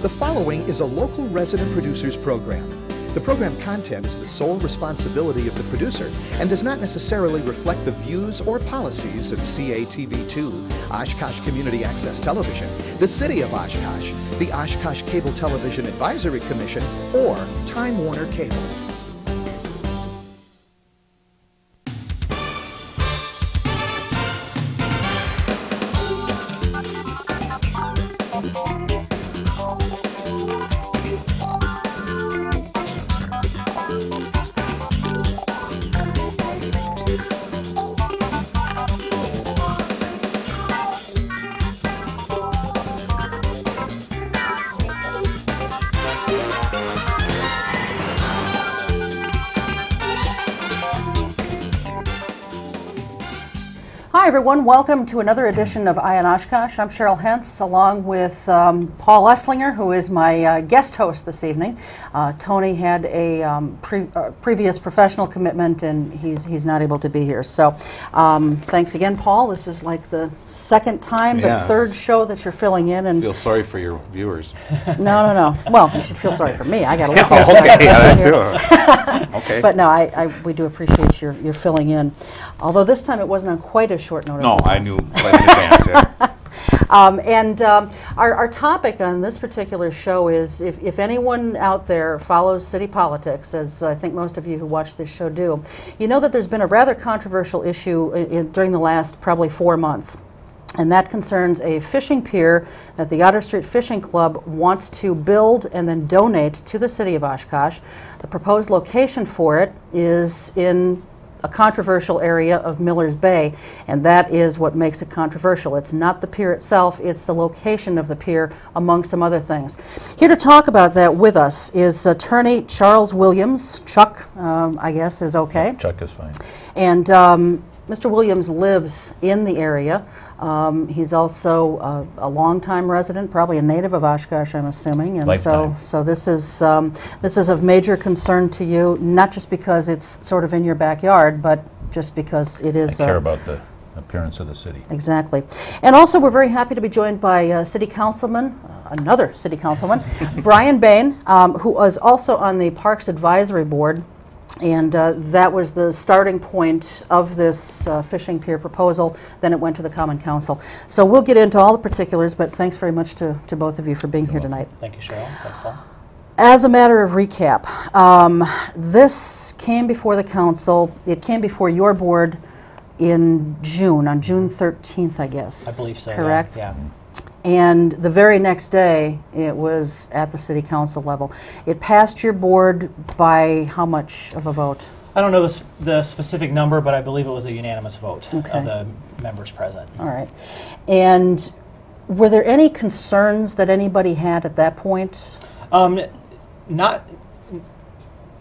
The following is a local resident producers program. The program content is the sole responsibility of the producer and does not necessarily reflect the views or policies of CATV2, Oshkosh Community Access Television, the City of Oshkosh, the Oshkosh Cable Television Advisory Commission, or Time Warner Cable. Everyone. Welcome to another edition of Eye on Oshkosh. I'm Cheryl Hentz, along with um, Paul Esslinger, who is my uh, guest host this evening. Uh, Tony had a um, pre- uh, previous professional commitment, and he's he's not able to be here. So, um, thanks again, Paul. This is like the second time, but Yes. third show that you're filling in. And Feel sorry for your viewers. no, no, no. Well, you should feel sorry for me. I got a. Oh, of okay, yeah, that too. Okay. But no, I, I, we do appreciate your, your filling in. Although this time it wasn't on quite as short No, I knew quite in advance, yeah. Um, and um, our, our topic on this particular show is if, if anyone out there follows city politics, as I think most of you who watch this show do, you know that there's been a rather controversial issue i- in, during the last probably four months. And that concerns a fishing pier that the Otter Street Fishing Club wants to build and then donate to the city of Oshkosh. The proposed location for it is in a controversial area of Miller's Bay, and that is what makes it controversial. It's not the pier itself, it's the location of the pier, among some other things. Here to talk about that with us is attorney Charles Williams. Chuck, um, I guess, is okay. Chuck is fine. And um, Mr. Williams lives in the area. Um, he's also uh, a longtime resident, probably a native of Oshkosh, I'm assuming. And so, Lifetime. so this is um, this is of major concern to you, not just because it's sort of in your backyard, but just because it is. I is. care about the appearance of the city. Exactly. And also, we're very happy to be joined by uh, City Councilman, uh, another City Councilman, Bryan Bain, um, who was also on the Parks Advisory Board. And uh, that was the starting point of this uh, fishing pier proposal. Then it went to the Common Council. So we'll get into all the particulars, but thanks very much to, to both of you for being here tonight. Thank you, Cheryl. Thank you, Paul. As a matter of recap, um, this came before the council, it came before your board in June, on June 13th, I guess. I believe so. yeah, Correct? Yeah. And the very next day, it was at the city council level. It passed your board by how much of a vote? I don't know the, s- the specific number, but I believe it was a unanimous vote Okay. of the members present. All right. And were there any concerns that anybody had at that point? Um, not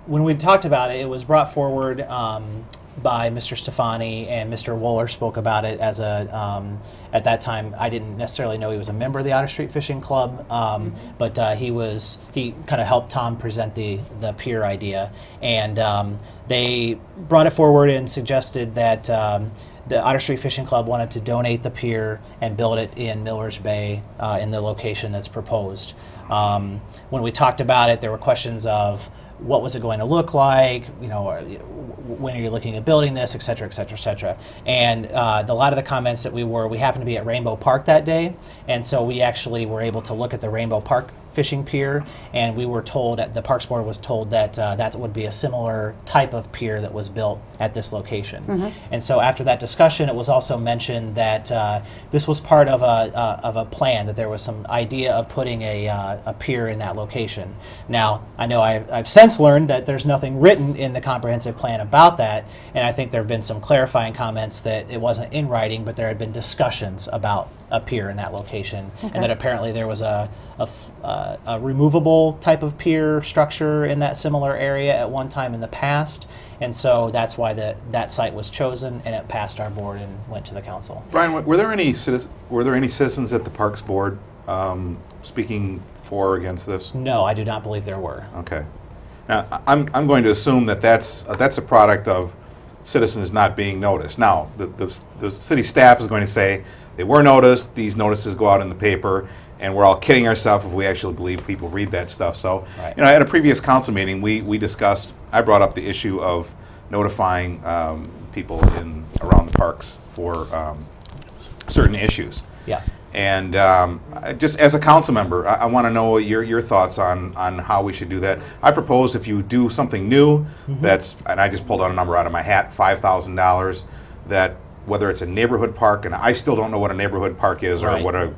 when we talked about it. It was brought forward um, by Mr. Stefani and Mr. Wohler spoke about it as a. Um, at that time, I didn't necessarily know he was a member of the Otter Street Fishing Club, um, but uh, he was. He kind of helped Tom present the the pier idea, and um, they brought it forward and suggested that. Um, the Otter Street Fishing Club wanted to donate the pier and build it in Millers Bay uh, in the location that's proposed. Um, when we talked about it, there were questions of what was it going to look like, you know, or, when are you looking at building this, et cetera, et cetera, et cetera. And uh, the, a lot of the comments that we were, we happened to be at Rainbow Park that day, and so we actually were able to look at the Rainbow Park fishing pier, and we were told, at the Parks Board was told that uh, that would be a similar type of pier that was built at this location. And so after that discussion, it was also mentioned that uh, this was part of a, uh, of a plan, that there was some idea of putting a, uh, a pier in that location. Now, I know I've, I've since learned that there's nothing written in the comprehensive plan about that, and I think there have been some clarifying comments that it wasn't in writing, but there had been discussions about a pier in that location, and that apparently there was a, a f- uh, a removable type of pier structure in that similar area at one time in the past, and so that's why the, that site was chosen, and it passed our board and went to the council. Bryan, were- were there any citizens, were there any citizens at the Parks Board um, speaking for or against this? No, I do not believe there were. Okay. Now, I- I'm, I'm going to assume that that's, uh, that's a product of citizens not being noticed. Now, the, the, the city staff is going to say, they were noticed, these notices go out in the paper, and we're all kidding ourselves if we actually believe people read that stuff. So, Right. you know, at a previous council meeting, we, we discussed, I brought up the issue of notifying um, people in, around the parks for um, certain issues. Yeah. And um, just as a council member, I, I want to know your, your thoughts on, on how we should do that. I propose if you do something new, that's, and I just pulled out a number out of my hat, five thousand dollars, that whether it's a neighborhood park, and I still don't know what a neighborhood park is, or Right. what a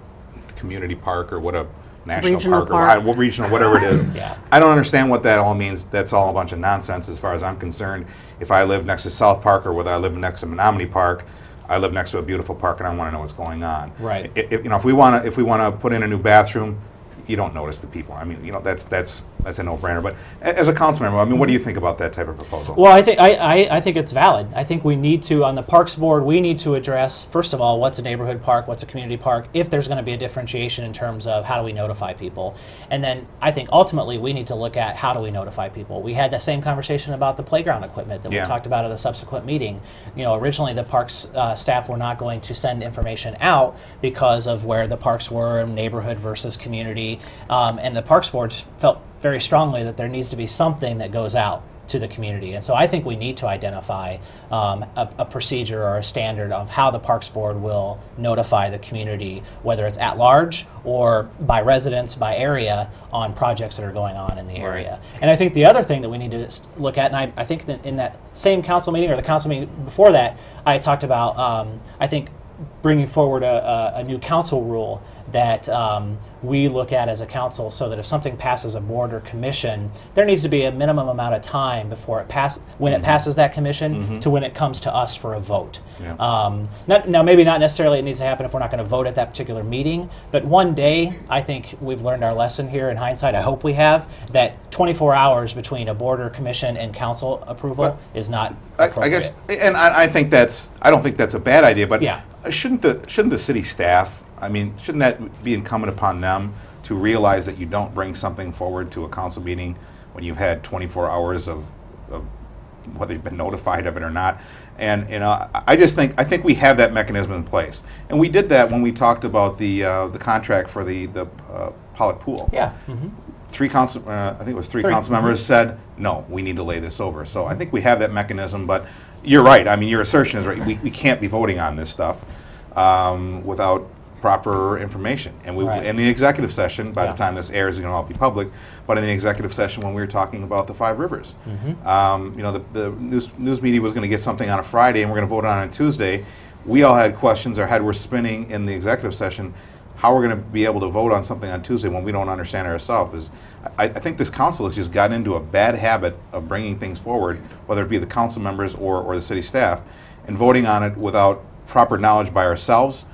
community park, or what a national Regional park, or park. I- what regional, whatever it is. Yeah. I don't understand what that all means. That's all a bunch of nonsense as far as I'm concerned. If I live next to South Park or whether I live next to Menominee Park, I live next to a beautiful park and I want to know what's going on. Right. If, you know, if we want to, if we want to put in a new bathroom, you don't notice the people. I mean, you know, that's that's that's a no-brainer. But as a council member, I mean, what do you think about that type of proposal? Well, I think I, I, I think it's valid. I think we need to on the Parks Board. We need to address first of all what's a neighborhood park, what's a community park. If there's going to be a differentiation in terms of how do we notify people, and then I think ultimately we need to look at how do we notify people. We had the same conversation about the playground equipment that Yeah. we talked about at a subsequent meeting. You know, originally the parks uh, staff were not going to send information out because of where the parks were, neighborhood versus community, um, and the Parks Board felt very strongly that there needs to be something that goes out to the community. And so I think we need to identify um, a, a procedure or a standard of how the Parks Board will notify the community, whether it's at large or by residents, by area, on projects that are going on in the area. And I think the other thing that we need to look at, and I, I think that in that same council meeting or the council meeting before that, I talked about, um, I think, bringing forward a, a, a new council rule that um, we look at as a council so that if something passes a board or commission, there needs to be a minimum amount of time before it pass when it passes that commission to when it comes to us for a vote. Yeah. Um, not, now, maybe not necessarily it needs to happen if we're not going to vote at that particular meeting, but one day, I think we've learned our lesson here in hindsight. I hope we have that 24 hours between a board or commission and council approval is not I. I guess, and I, I think that's, I don't think that's a bad idea, but Yeah. shouldn't the, shouldn't the city staff, I mean, shouldn't that be incumbent upon them to realize that you don't bring something forward to a council meeting when you've had 24 hours of, of whether you've been notified of it or not? And, you know, I- I just think, I think we have that mechanism in place. And we did that when we talked about the, uh, the contract for the, the uh, Pollock Pool Yeah. mhm. three council, uh, I think it was three Three. council members said, no, we need to lay this over. So I think we have that mechanism, but you're right. I mean, your assertion is right. We, we can't be voting on this stuff um, without proper information. And we, Right. in the executive session, by Yeah. the time this airs, it's going to all be public, but in the executive session when we were talking about the Five Rivers, Mm-hmm. um, you know, the, the news, news media was going to get something on a Friday and we're going to vote on it on Tuesday. We all had questions, our head were spinning in the executive session. How are we're going to be able to vote on something on Tuesday when we don't understand ourselves is, I, I think this council has just gotten into a bad habit of bringing things forward, whether it be the council members or, or the city staff, and voting on it without proper knowledge by ourselves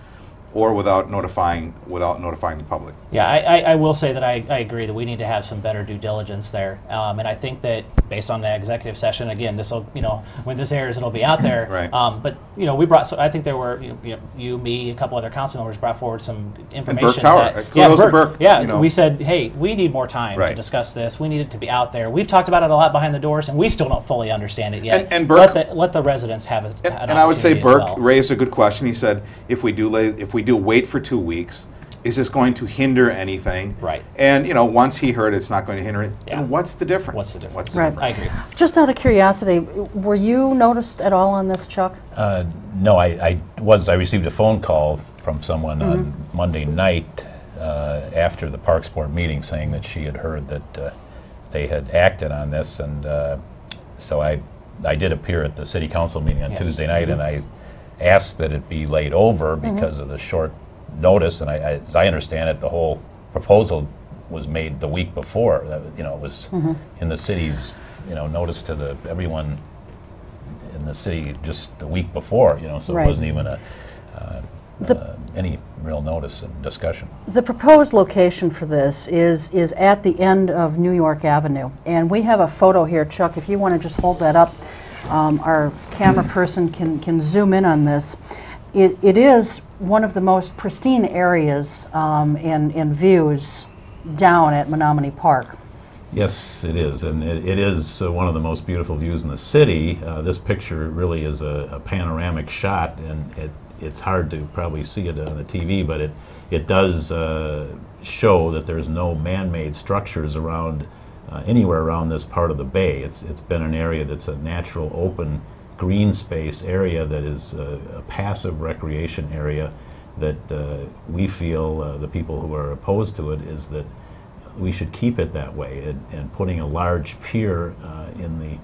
or without notifying, without notifying the public. Yeah, I, I, I will say that I, I agree that we need to have some better due diligence there. Um, and I think that based on the executive session, again, this will, you know, when this airs, it'll be out there. Right. Um, but, you know, we brought, so I think there were, you, know, you, know, you, me, a couple other council members brought forward some information. Tower. that- Uh, yeah, kudos to Burke, Yeah, you know. we said, hey, we need more time to discuss this. We need it to be out there. We've talked about it a lot behind the doors, and we still don't fully understand it yet. And- and Burke- let the, let the residents have it. And, and I would say Burke raised a good question. He said, if we do lay, if we do wait for two weeks, is this going to hinder anything? Right. And you know, once he heard it's not going to hinder it, Yeah. then what's the difference? What's the difference? What's the Right. difference? I agree. Just out of curiosity, were you noticed at all on this, Chuck? Uh, No, I, I was, I received a phone call from someone on Monday night uh, after the Parks Board meeting saying that she had heard that uh, they had acted on this, and uh, so I, I did appear at the city council meeting on Yes. Tuesday night, and I asked that it be laid over because of the short notice, and I, I- as I understand it, the whole proposal was made the week before, you know, it was in the city's, you know, notice to the, everyone in the city just the week before, you know, so Right. it wasn't even a, uh, The- uh, any real notice and discussion. The proposed location for this is, is at the end of New York Avenue. And we have a photo here, Chuck, if you want to just hold that up. Um, Our camera person can, can zoom in on this. It, it is one of the most pristine areas um, and, and views down at Menominee Park. Yes, it is, and it, it is uh, one of the most beautiful views in the city. Uh, this picture really is a, a panoramic shot, and it, it's hard to probably see it on the TV, but it, it does uh, show that there's no man-made structures around uh, anywhere around this part of the bay. It's it's been an area that's a natural, open, green space area that is a, a passive recreation area. That uh, we feel uh, the people who are opposed to it is that we should keep it that way. And, and putting a large pier uh, in the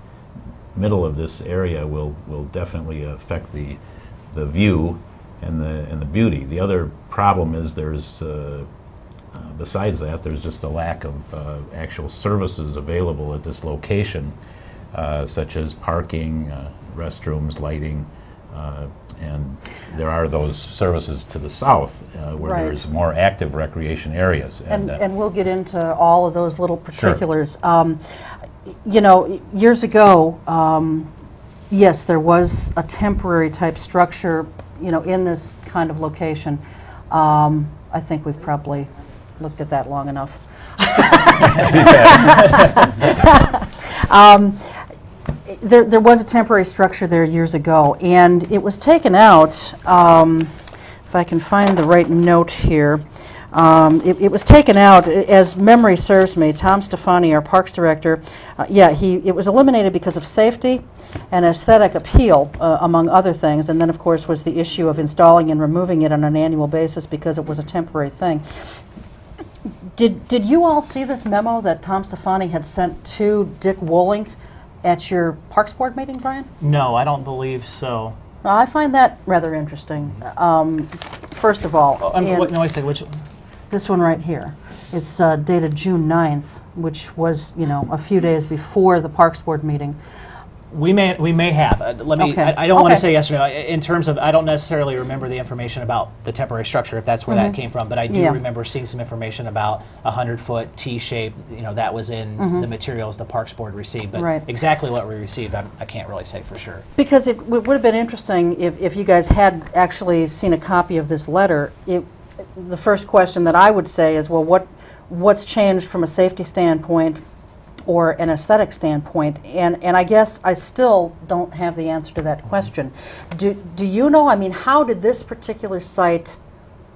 middle of this area will will definitely affect the the view and the and the beauty. The other problem is there's uh, uh, besides that there's just a lack of uh, actual services available at this location, uh, such as parking, uh, restrooms, lighting. Uh, and there are those services to the south uh, where Right. there's more active recreation areas. And, uh, and we'll get into all of those little particulars. Um, you know, years ago, um, yes, there was a temporary type structure, you know, in this kind of location. Um, I think we've probably looked at that long enough. Um, there, there was a temporary structure there years ago, and it was taken out. Um, if I can find the right note here, um, it, it was taken out as memory serves me. Tom Stefani, our Parks Director, uh, yeah, he it was eliminated because of safety and aesthetic appeal, uh, among other things. And then, of course, was the issue of installing and removing it on an annual basis because it was a temporary thing. Did, did you all see this memo that Tom Stefani had sent to Dick Wolink at your Parks Board meeting, Bryan? No, I don't believe so. Well, I find that rather interesting. Um, first of all, Oh, um, and what, no, I said which. this one right here. It's uh, dated June 9th, which was, you know, a few days before the Parks Board meeting. We may we may have. Uh, let me. Okay. I, I don't want to say yes or no. In terms of, I don't necessarily remember the information about the temporary structure if that's where that came from. But I do Mm-hmm. Yeah. remember seeing some information about a hundred foot T shape. You know, that was in s- the materials the Parks Board received. But Mm-hmm. Right. exactly what we received, I'm, I can't really say for sure. Because it w- would have been interesting if, if you guys had actually seen a copy of this letter. It, the first question that I would say is, well, what, what's changed from a safety standpoint or an aesthetic standpoint? And, and I guess I still don't have the answer to that mm-hmm. question. Do, do you know, I mean, how did this particular site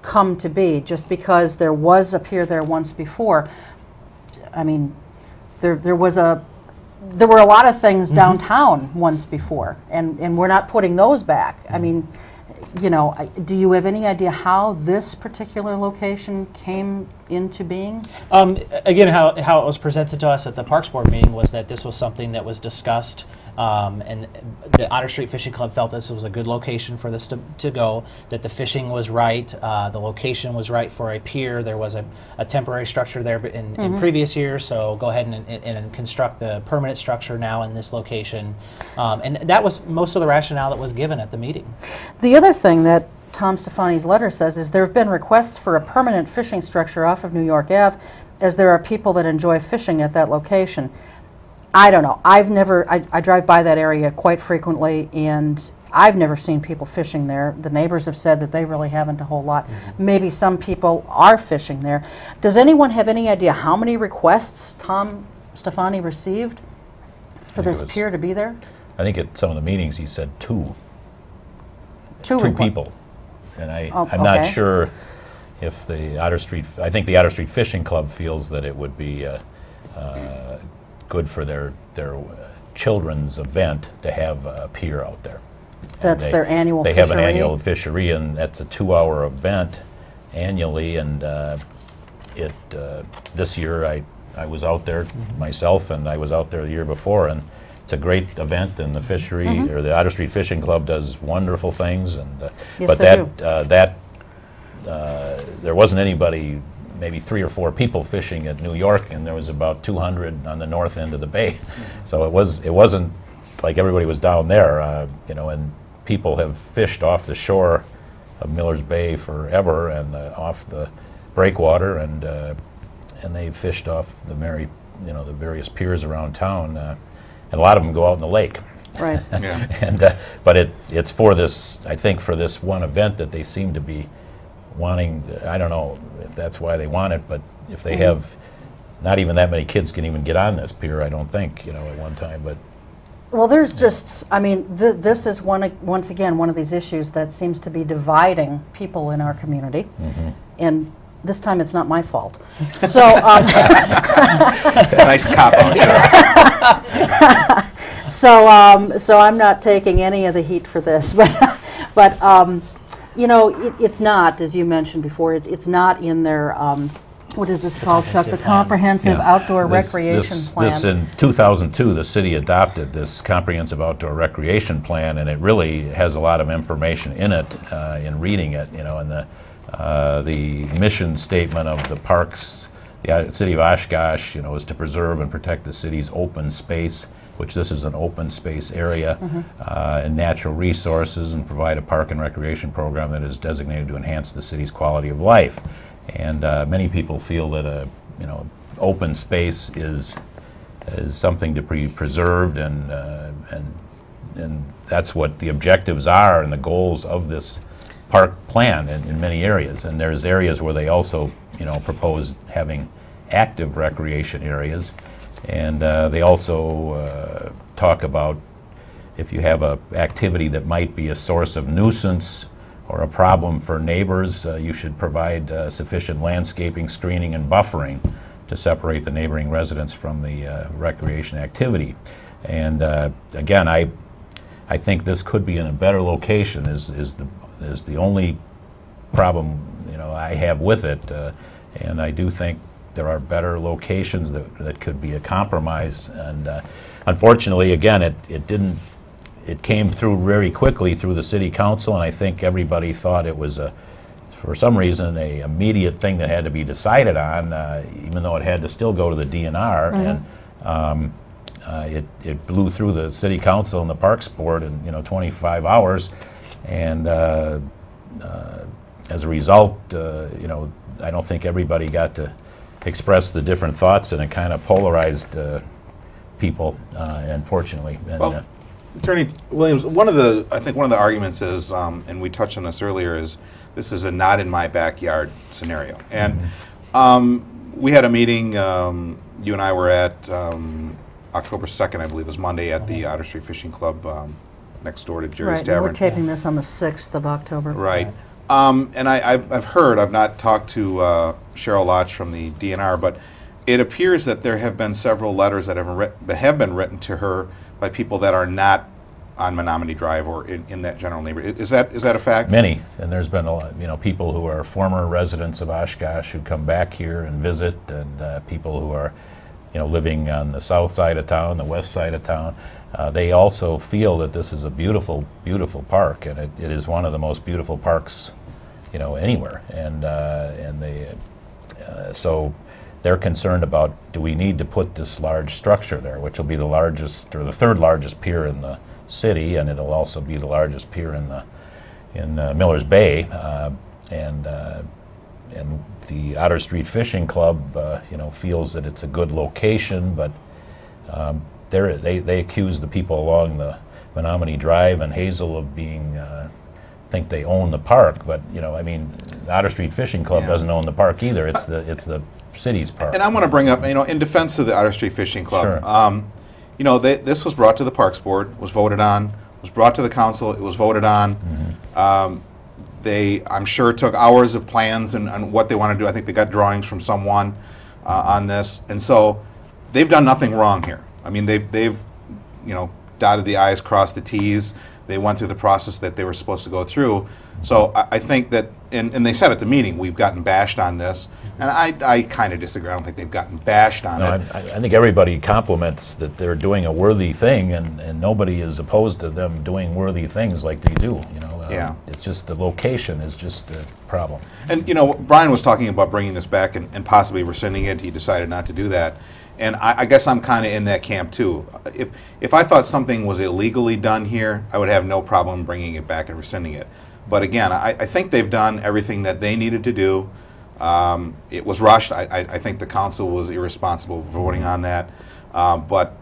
come to be? Just because there was a pier there once before? I mean, there, there was a, there were a lot of things mm-hmm. downtown once before, and, and we're not putting those back. I mm-hmm. mean, you know, do you have any idea how this particular location came into being? Um, again, how, how it was presented to us at the Parks Board meeting was that this was something that was discussed, um, and the Otter Street Fishing Club felt this was a good location for this to, to go, that the fishing was right, uh, the location was right for a pier, there was a, a temporary structure there in, in previous years, so go ahead and, and, and construct the permanent structure now in this location. Um, and that was most of the rationale that was given at the meeting. The other thing that Tom Stefani's letter says is there have been requests for a permanent fishing structure off of New York Ave, as there are people that enjoy fishing at that location. I don't know. I've never, I, I drive by that area quite frequently, and I've never seen people fishing there. The neighbors have said that they really haven't a whole lot. Maybe some people are fishing there. Does anyone have any idea how many requests Tom Stefani received for this was- pier to be there? I think at some of the meetings he said two. Two, two people. And I, Oh, I'm not sure if the Otter Street, I think the Otter Street Fishing Club feels that it would be uh, uh, good for their, their uh, children's event to have a pier out there. That's they- their annual They have an annual fishery, and that's a two-hour event annually, and uh, it, uh, this year, I, I was out there Mm-hmm. myself, and I was out there the year before, and it's a great event, and the fishery, Mm-hmm. or the Otter Street Fishing Club does wonderful things, and, uh, Yes, but they that, uh, that, uh, there wasn't anybody, maybe three or four people fishing at New York, and there was about 200 on the north end of the bay. So it was, it wasn't like everybody was down there, uh, you know, and people have fished off the shore of Miller's Bay forever and uh, off the breakwater, and uh, and they fished off the Mary, you know, the various piers around town, uh, and a lot of them go out in the lake. Right. Yeah. and uh, but it's it's for this I think for this one event that they seem to be wanting I don't know if that's why they want it but if they have not even that many kids can even get on this pier I don't think you know at one time but Well, there's just, I mean, th- this is one, once again, one of these issues that seems to be dividing people in our community. And this time it's not my fault. So, um, nice cop out, Cheryl. so, um, so I'm not taking any of the heat for this, but, but, um, you know, it, it's not, as you mentioned before, it's, it's not in their, um, what is this called, Chuck? The comprehensive Yeah. outdoor This- recreation this- plan. This, in 2002, the city adopted this comprehensive outdoor recreation plan, and it really has a lot of information in it, uh, in reading it, you know, and the, uh, the mission statement of the parks, the uh, city of Oshkosh, you know, is to preserve and protect the city's open space, which this is an open space area, Mm-hmm. uh, and natural resources, and provide a park and recreation program that is designated to enhance the city's quality of life. And uh, many people feel that a, you know, open space is is something to be preserved, and uh, and and that's what the objectives are and the goals of this park plan in, in many areas. And there's areas where they also, you know, propose having active recreation areas, and uh, they also uh, talk about if you have a activity that might be a source of nuisance or a problem for neighbors, uh, you should provide uh, sufficient landscaping, screening, and buffering to separate the neighboring residents from the uh, recreation activity. And again, I, I think this could be in a better location. Is is the is the only problem you know I have with it, uh, and I do think there are better locations that, that could be a compromise. And uh, unfortunately, again, it, it didn't. It came through very quickly through the city council, and I think everybody thought it was a, for some reason, a immediate thing that had to be decided on, uh, even though it had to still go to the DNR. And um, uh, it, it blew through the city council and the parks board in you know 25 hours, and uh, uh, as a result, uh, you know I don't think everybody got to express the different thoughts, and it kind of polarized uh, people, uh, unfortunately. And, uh, Well, Attorney Williams, one of the, I think one of the arguments is, um, and we touched on this earlier, is this is a not in my backyard scenario. And um, we had a meeting, um, you and I were at um, October 2nd, I believe, it was Monday, at the Otter Street Fishing Club um, next door to Jerry's Right, and Tavern. we're taping this on the 6th of October. Right. Um, and I, I've, I've heard, I've not talked to uh, Cheryl Lodge from the DNR, but it appears that there have been several letters that have been, writ- that have been written to her by people that are not on Menominee Drive or in, in that general neighborhood. Is that, is that a fact? Many, and there's been a lot, you know, people who are former residents of Oshkosh who come back here and visit, and uh, people who are, you know, living on the south side of town, the west side of town. Uh, they also feel that this is a beautiful, beautiful park, and it, it is one of the most beautiful parks, you know, anywhere. And uh, and they, uh, so they're concerned about do we need to put this large structure there, which will be the largest or the third largest pier in the city, and it'll also be the largest pier in the in uh, Miller's Bay, uh, and and the Otter Street Fishing Club, you know, feels that it's a good location, but um, they're, they they accuse the people along the Menominee Drive and Hazel of being uh, think they own the park, but you know, I mean, the Otter Street Fishing Club Yeah. doesn't own the park either. It's the it's the city's park. And I want to bring up, you know, in defense of the Otter Street Fishing Club, Sure. um, you know, they, this was brought to the Parks Board, was voted on, was brought to the council, it was voted on. Mm-hmm. Um, they, I'm sure, took hours of plans and, and what they want to do. I think they got drawings from someone uh, on this, and so they've done nothing wrong here. I mean, they've, they've, you know, dotted the i's, crossed the t's. They went through the process that they were supposed to go through. So I, I think that, and, and they said at the meeting, we've gotten bashed on this, and I, I kind of disagree. I don't think they've gotten bashed on No, it. I I think everybody compliments that they're doing a worthy thing, and, and nobody is opposed to them doing worthy things like they do. You know, Um, Yeah. It's just the location is just the problem. And, you know, Bryan was talking about bringing this back and, and possibly rescinding it. He decided not to do that. And I, I guess I'm kind of in that camp too. If, if I thought something was illegally done here, I would have no problem bringing it back and rescinding it. But again, I, I think they've done everything that they needed to do. Um, it was rushed. I, I, I think the council was irresponsible for voting on that. Um, but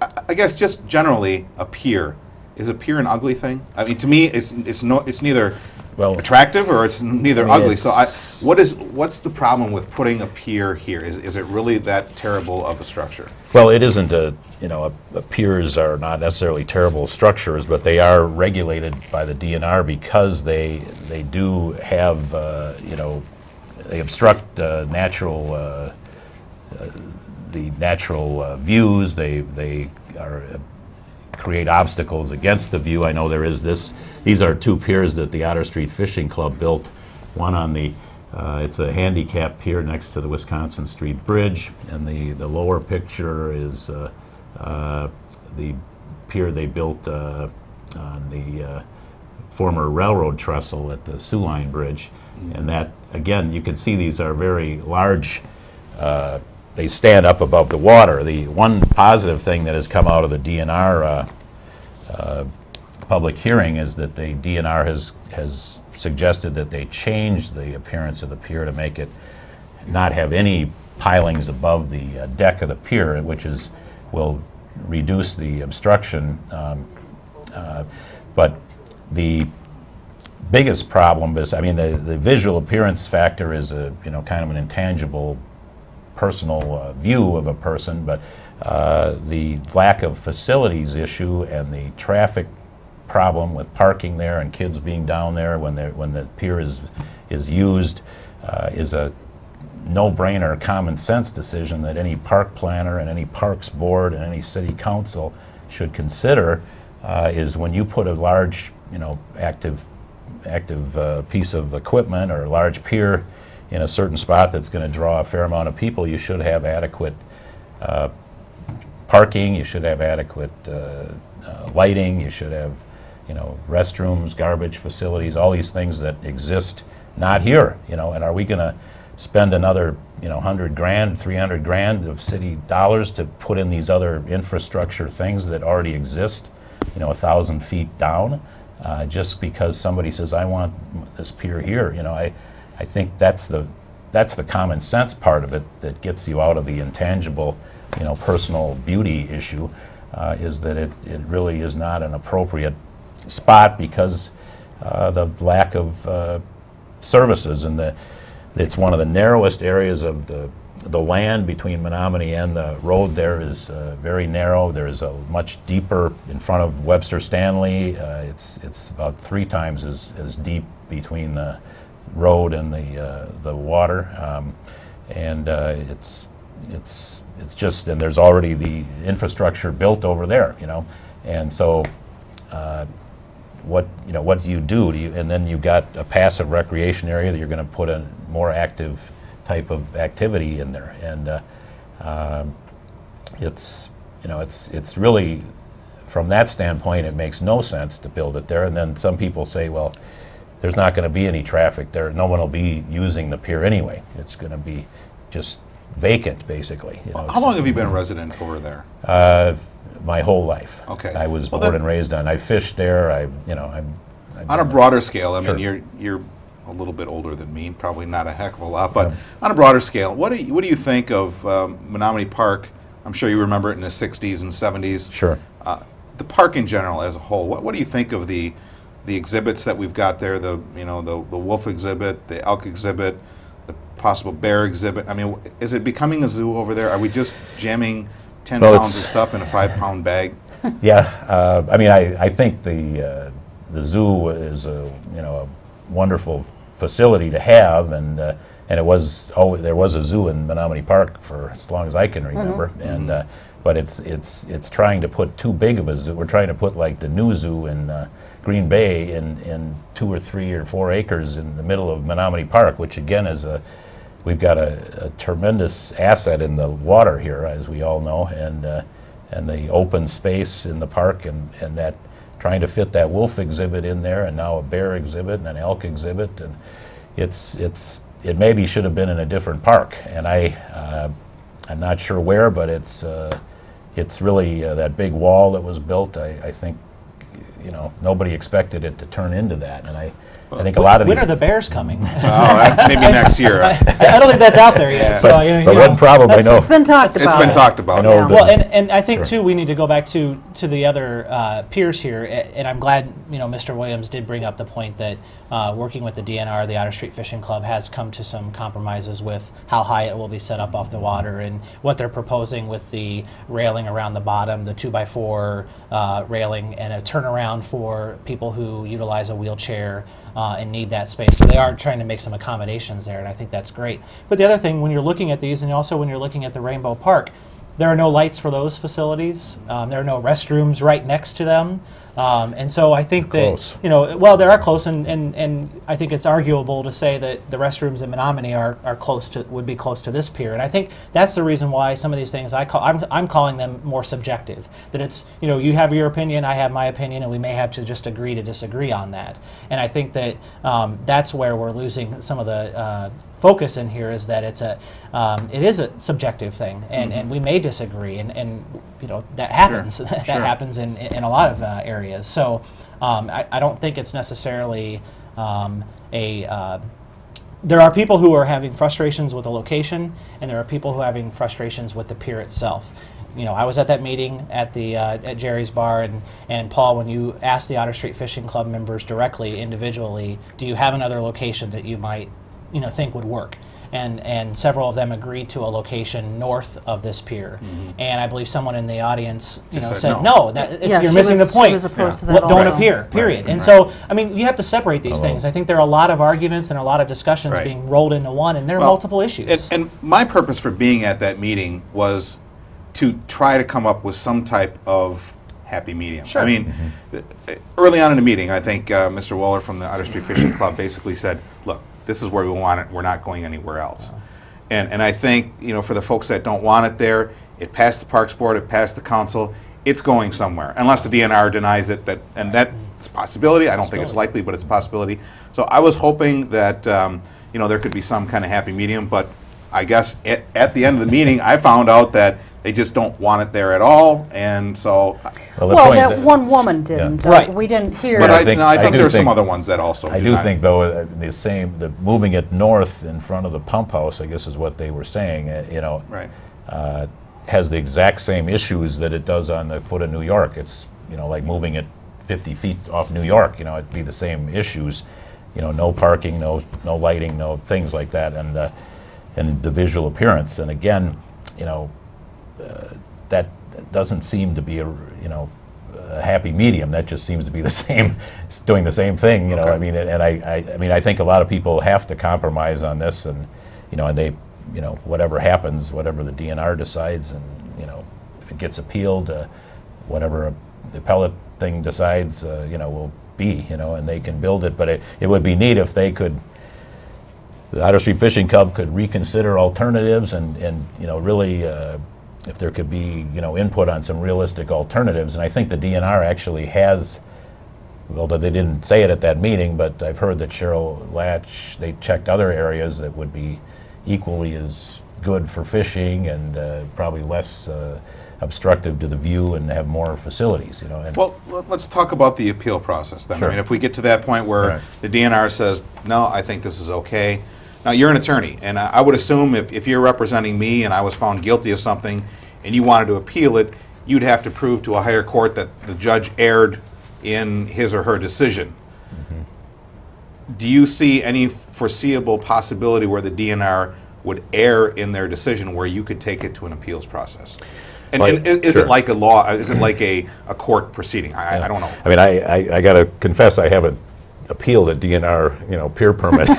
I, I guess just generally, a pier is a pier an ugly thing? I mean, to me, it's it's no, it's neither Well- attractive or it's neither I mean, ugly. So, I, what is what's the problem with putting a pier here? Is is it really that terrible of a structure? Well, it isn't a, you know, a, a piers are not necessarily terrible structures, but they are regulated by the DNR because they, they do have, uh, you know, they obstruct uh, natural, uh, uh, the natural uh, views. They, they are, create obstacles against the view. I know there is this, these are two piers that the Otter Street Fishing Club built. One on the, uh, it's a handicap pier next to the Wisconsin Street Bridge, and the, the lower picture is uh, uh, the pier they built uh, on the uh, former railroad trestle at the Soo Line Bridge. And that, again, you can see these are very large, uh, they stand up above the water. The one positive thing that has come out of the DNR uh, uh, public hearing is that the DNR has, has suggested that they change the appearance of the pier to make it not have any pilings above the uh, deck of the pier, which is, will reduce the obstruction. um, uh, But the biggest problem is, I mean, the, the visual appearance factor is a, you know, kind of an intangible personal uh, view of a person, but uh, the lack of facilities issue and the traffic problem with parking there and kids being down there when when the pier is is used uh, is a no-brainer common sense decision that any park planner and any parks board and any city council should consider uh, is when you put a large you know active active uh, piece of equipment or a large pier in a certain spot that's going to draw a fair amount of people, you should have adequate uh, parking, you should have adequate uh, uh, lighting, you should have, you know, restrooms, garbage facilities, all these things that exist not here, you know, and are we going to spend another, you know, 100 grand, 300 grand of city dollars to put in these other infrastructure things that already exist, you know, a thousand feet down, uh, just because somebody says, I want this pier here, you know, I, I think that's the, that's the common sense part of it that gets you out of the intangible, you know, personal beauty issue, uh, is that it, it really is not an appropriate spot because uh, the lack of uh, services and the, it's one of the narrowest areas of the, the land between Menominee and the road there is uh, very narrow. There's a much deeper in front of Webster Stanley. Uh, it's, it's about three times as, as deep between the road and the, uh, the water. Um, and uh, it's, it's, it's just, and there's already the infrastructure built over there, you know. And so uh, what you know what do you do? do you, and then you've got a passive recreation area that you're going to put a more active type of activity in there, and uh, um, it's you know it's it's really from that standpoint it makes no sense to build it there. And then some people say, well, there's not going to be any traffic there. No one will be using the pier anyway. It's going to be just vacant basically. You know, How long have you been a resident over there? uh, my whole life. Okay. I was Well, born and raised on. I fished there. I, you know, I'm. I've On a broader scale, I Sure. mean, you're you're a little bit older than me, probably not a heck of a lot, but on a broader scale, what do you, what do you think of um, Menominee Park? I'm sure you remember it in the '60s and '70s. Sure. Uh, the park in general, as a whole, what, what do you think of the the exhibits that we've got there? The you know the the wolf exhibit, the elk exhibit, the possible bear exhibit. I mean, is it becoming a zoo over there? Are we just jamming ten Well, pounds of stuff in a five pound bag? Yeah. Uh, I mean, I, I think the uh, the zoo is a you know a wonderful facility to have, and uh, and it was oh there was a zoo in Menominee Park for as long as I can remember, and uh, but it's it's it's trying to put too big of a zoo. We're trying to put like the new zoo in. Green Bay in, in two or three or four acres in the middle of Menominee Park, which again is a, we've got a, a tremendous asset in the water here, as we all know, and uh, and the open space in the park, and, and that trying to fit that wolf exhibit in there, and now a bear exhibit and an elk exhibit, and it's it's it maybe should have been in a different park, and I uh, I'm not sure where, but it's uh, it's really uh, that big wall that was built. I, I think you know nobody expected it to turn into that, and I I think a lot of when these. are the Bears coming? Oh, that's maybe next year. I, I don't think that's out there yet. So, but, you but know, one problem I know. It's been talked about. It's been talked about. Know Yeah. Well, and, and I think Sure. too we need to go back to to the other uh, piers here, and I'm glad you know Mr. Williams did bring up the point that uh, working with the DNR, the Otter Street Fishing Club, has come to some compromises with how high it will be set up off the water and what they're proposing with the railing around the bottom, the two by four uh, railing, and a turnaround for people who utilize a wheelchair uh, and need that space. So they are trying to make some accommodations there, and I think that's great. But the other thing, when you're looking at these, and also when you're looking at the Rainbow Park, there are no lights for those facilities. Um, there are no restrooms right next to them. Um, and so I think that, close. you know, well, they are close, and, and, and I think it's arguable to say that the restrooms in Menominee are, are close to, would be close to this pier. And I think that's the reason why some of these things I call, I'm, I'm calling them more subjective. That it's, you know, you have your opinion, I have my opinion, and we may have to just agree to disagree on that. And I think that um, that's where we're losing some of the uh, focus in here is that it's a, um, it is a subjective thing, and, and we may disagree, and, and you know that happens. that sure. happens in, in a lot of uh, areas. So um, I, I don't think it's necessarily um, a. Uh, there are people who are having frustrations with the location, and there are people who are having frustrations with the pier itself. You know, I was at that meeting at the uh, at Jerry's Bar, and, and Paul, when you asked the Otter Street Fishing Club members directly, individually, do you have another location that you might, you know, think would work? And and several of them agreed to a location north of this pier, and I believe someone in the audience, you Just know, said said no. no. That, it's, Yeah, you're missing was- the point She was opposed to what don't appear, period. Right, and right. so, I mean, you have to separate these Hello. things. I think there are a lot of arguments and a lot of discussions Right. being rolled into one, and there are Well, multiple issues. And, and my purpose for being at that meeting was to try to come up with some type of happy medium. Sure. I mean, uh, early on in the meeting, I think uh, Mr. Waller from the Otter Street Fishing Club basically said, "Look, this is where we want it. We're not going anywhere else." And and I think you know, for the folks that don't want it there, it passed the Parks Board, it passed the council. It's going somewhere, unless the DNR denies it. That and that's a possibility. I don't think it's likely, but it's a possibility. So I was hoping that um, you know there could be some kind of happy medium, but I guess at, at the end of the meeting, I found out that they just don't want it there at all, and so. Well, the Well, point that one woman didn't. uh, Right. We didn't hear. But I I, think- no, I I think do there's some other ones that also. I do not- think, though, uh, the same, the moving it north in front of the pump house, I guess is what they were saying, uh, you know, Right. uh, has the exact same issues that it does on the foot of New York. It's, you know, like moving it 50 feet off New York, you know, it'd be the same issues, you know, no parking, no, no lighting, no things like that, and, uh, and the visual appearance. And again, you know, that doesn't seem to be a, you know, a happy medium. That just seems to be the same, doing the same thing, you know. I mean, and and I, I, I mean, I think a lot of people have to compromise on this, and you know, and they, you know, whatever happens, whatever the DNR decides, and you know, if it gets appealed, uh, whatever the appellate thing decides, uh, you know, will be, you know, and they can build it. But it, it would be neat if they could the Otter Street Fishing Club could reconsider alternatives and, and you know, really, uh, if there could be, you know, input on some realistic alternatives. And I think the DNR actually has, although they didn't say it at that meeting, but I've heard that Cheryl Latch, they checked other areas that would be equally as good for fishing and uh, probably less uh, obstructive to the view and have more facilities, you know. And Well, let- let's talk about the appeal process then. Sure. I mean, if we get to that point where Right. the DNR says, no, I think this is okay. Now, you're an attorney, and I would assume if, if you're representing me and I was found guilty of something and you wanted to appeal it, you'd have to prove to a higher court that the judge erred in his or her decision. Mm-hmm. Do you see any foreseeable possibility where the DNR would err in their decision where you could take it to an appeals process? And, Well, and is sure. it like a law, is it like a, a court proceeding? I, I don't know. I mean, I, I, I got to confess, I haven't appealed a DNR, you know, pier permit.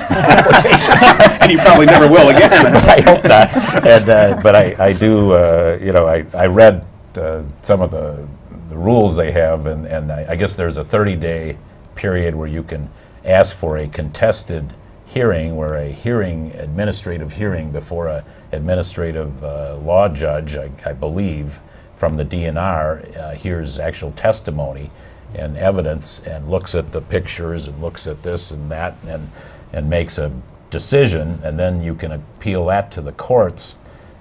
And you probably never will again. I hope not. And, uh, but I, I do, uh, you know, I, I read uh, some of the, the rules they have, and, and I, I guess there's a 30-day period where you can ask for a contested hearing, where a hearing, administrative hearing before a administrative uh, law judge, I, I believe, from the DNR uh, hears actual testimony and evidence and looks at the pictures and looks at this and that and, and makes a decision, and then you can appeal that to the courts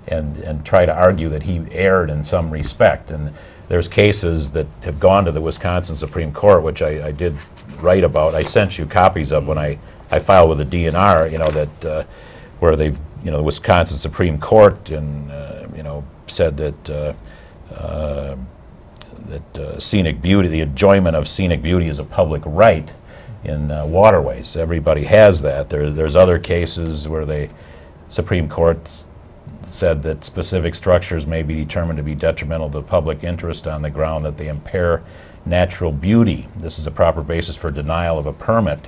and, and try to argue that he erred in some respect. And there's cases that have gone to the Wisconsin Supreme Court, which I, I did write about. I sent you copies of when I, I filed with the DNR, you know, that uh, where they've, you know, the Wisconsin Supreme Court and, uh, you know, said that uh, uh, that uh, scenic beauty, the enjoyment of scenic beauty is a public right, in uh, waterways. Everybody has that. There, there's other cases where the Supreme Court said that specific structures may be determined to be detrimental to public interest on the ground that they impair natural beauty. This is a proper basis for denial of a permit.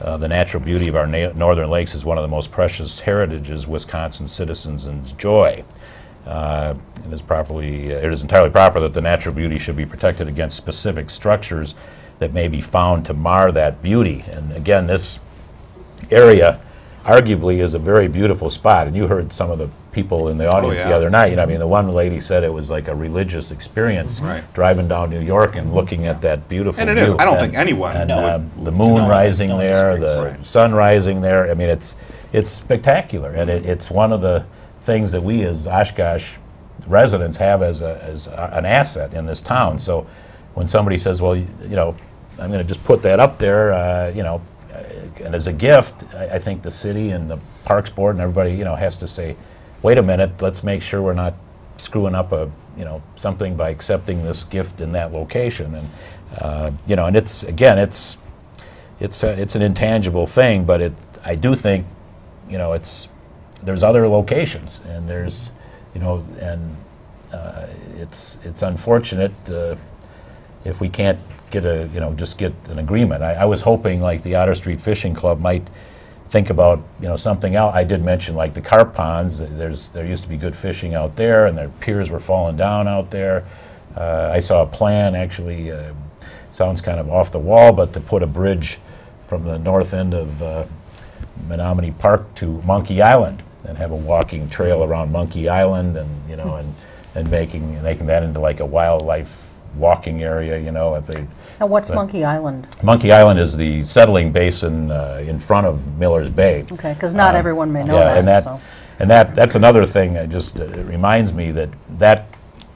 Uh, the natural beauty of our northern lakes is one of the most precious heritages Wisconsin citizens enjoy. Uh, it is properly, it is entirely proper that the natural beauty should be protected against specific structures that may be found to mar that beauty. And again, this area arguably is a very beautiful spot. And you heard some of the people in the audience the yeah. other night. You know, I mean, the one lady said it was like a religious experience Right. driving down New York and looking at that beautiful And it view. is. I don't And- think anyone and, um, the moon No, rising no there, the Right. sun rising there. I mean, it's it's spectacular, and it, it's one of the things that we as Oshkosh residents have as a, as a, an asset in this town. So when somebody says, "Well, you, you know, I'm going to just put that up there," uh, you know, uh, and as a gift, I, I think the city and the Parks Board and everybody, you know, has to say, "Wait a minute, let's make sure we're not screwing up a you know something by accepting this gift in that location." And uh, you know, and it's again, it's it's a, it's an intangible thing, but it I do think you know it's there's other locations and there's you know and uh, it's it's unfortunate uh, if we can't get a you know just get an agreement. I, I was hoping like the Otter Street Fishing Club might think about you know something else. I did mention like the carp ponds. There's there used to be good fishing out there, and their piers were falling down out there. Uh, I saw a plan actually. Uh, sounds kind of off the wall, but to put a bridge from the north end of uh, Menominee Park to Monkey Island and have a walking trail around Monkey Island, and you know, and and making making that into like a wildlife walking area. You know, if they Now, what's Monkey Island? Monkey Island is the settling basin uh, in front of Miller's Bay. Okay, because not Um, everyone may know yeah, that. and that so. and that that's another thing. That just uh, it reminds me that that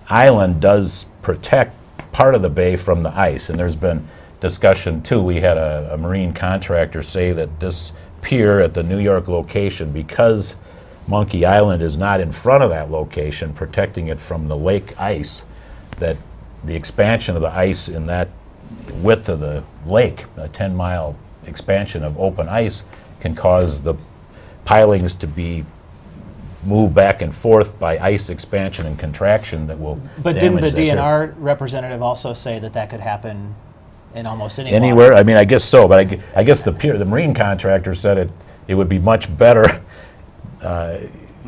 island does protect part of the bay from the ice, and there's been discussion too. We had a, a marine contractor say that this pier at the New York location, because Monkey Island is not in front of that location, protecting it from the lake ice, that the expansion of the ice in that width of the lake, a 10 mile expansion of open ice, can cause the pilings to be moved back and forth by ice expansion and contraction that will But didn't the. DNR representative also say that that could happen in almost any Anywhere, water? I mean, I guess so, but I, I guess the the marine contractor said it, it would be much better uh,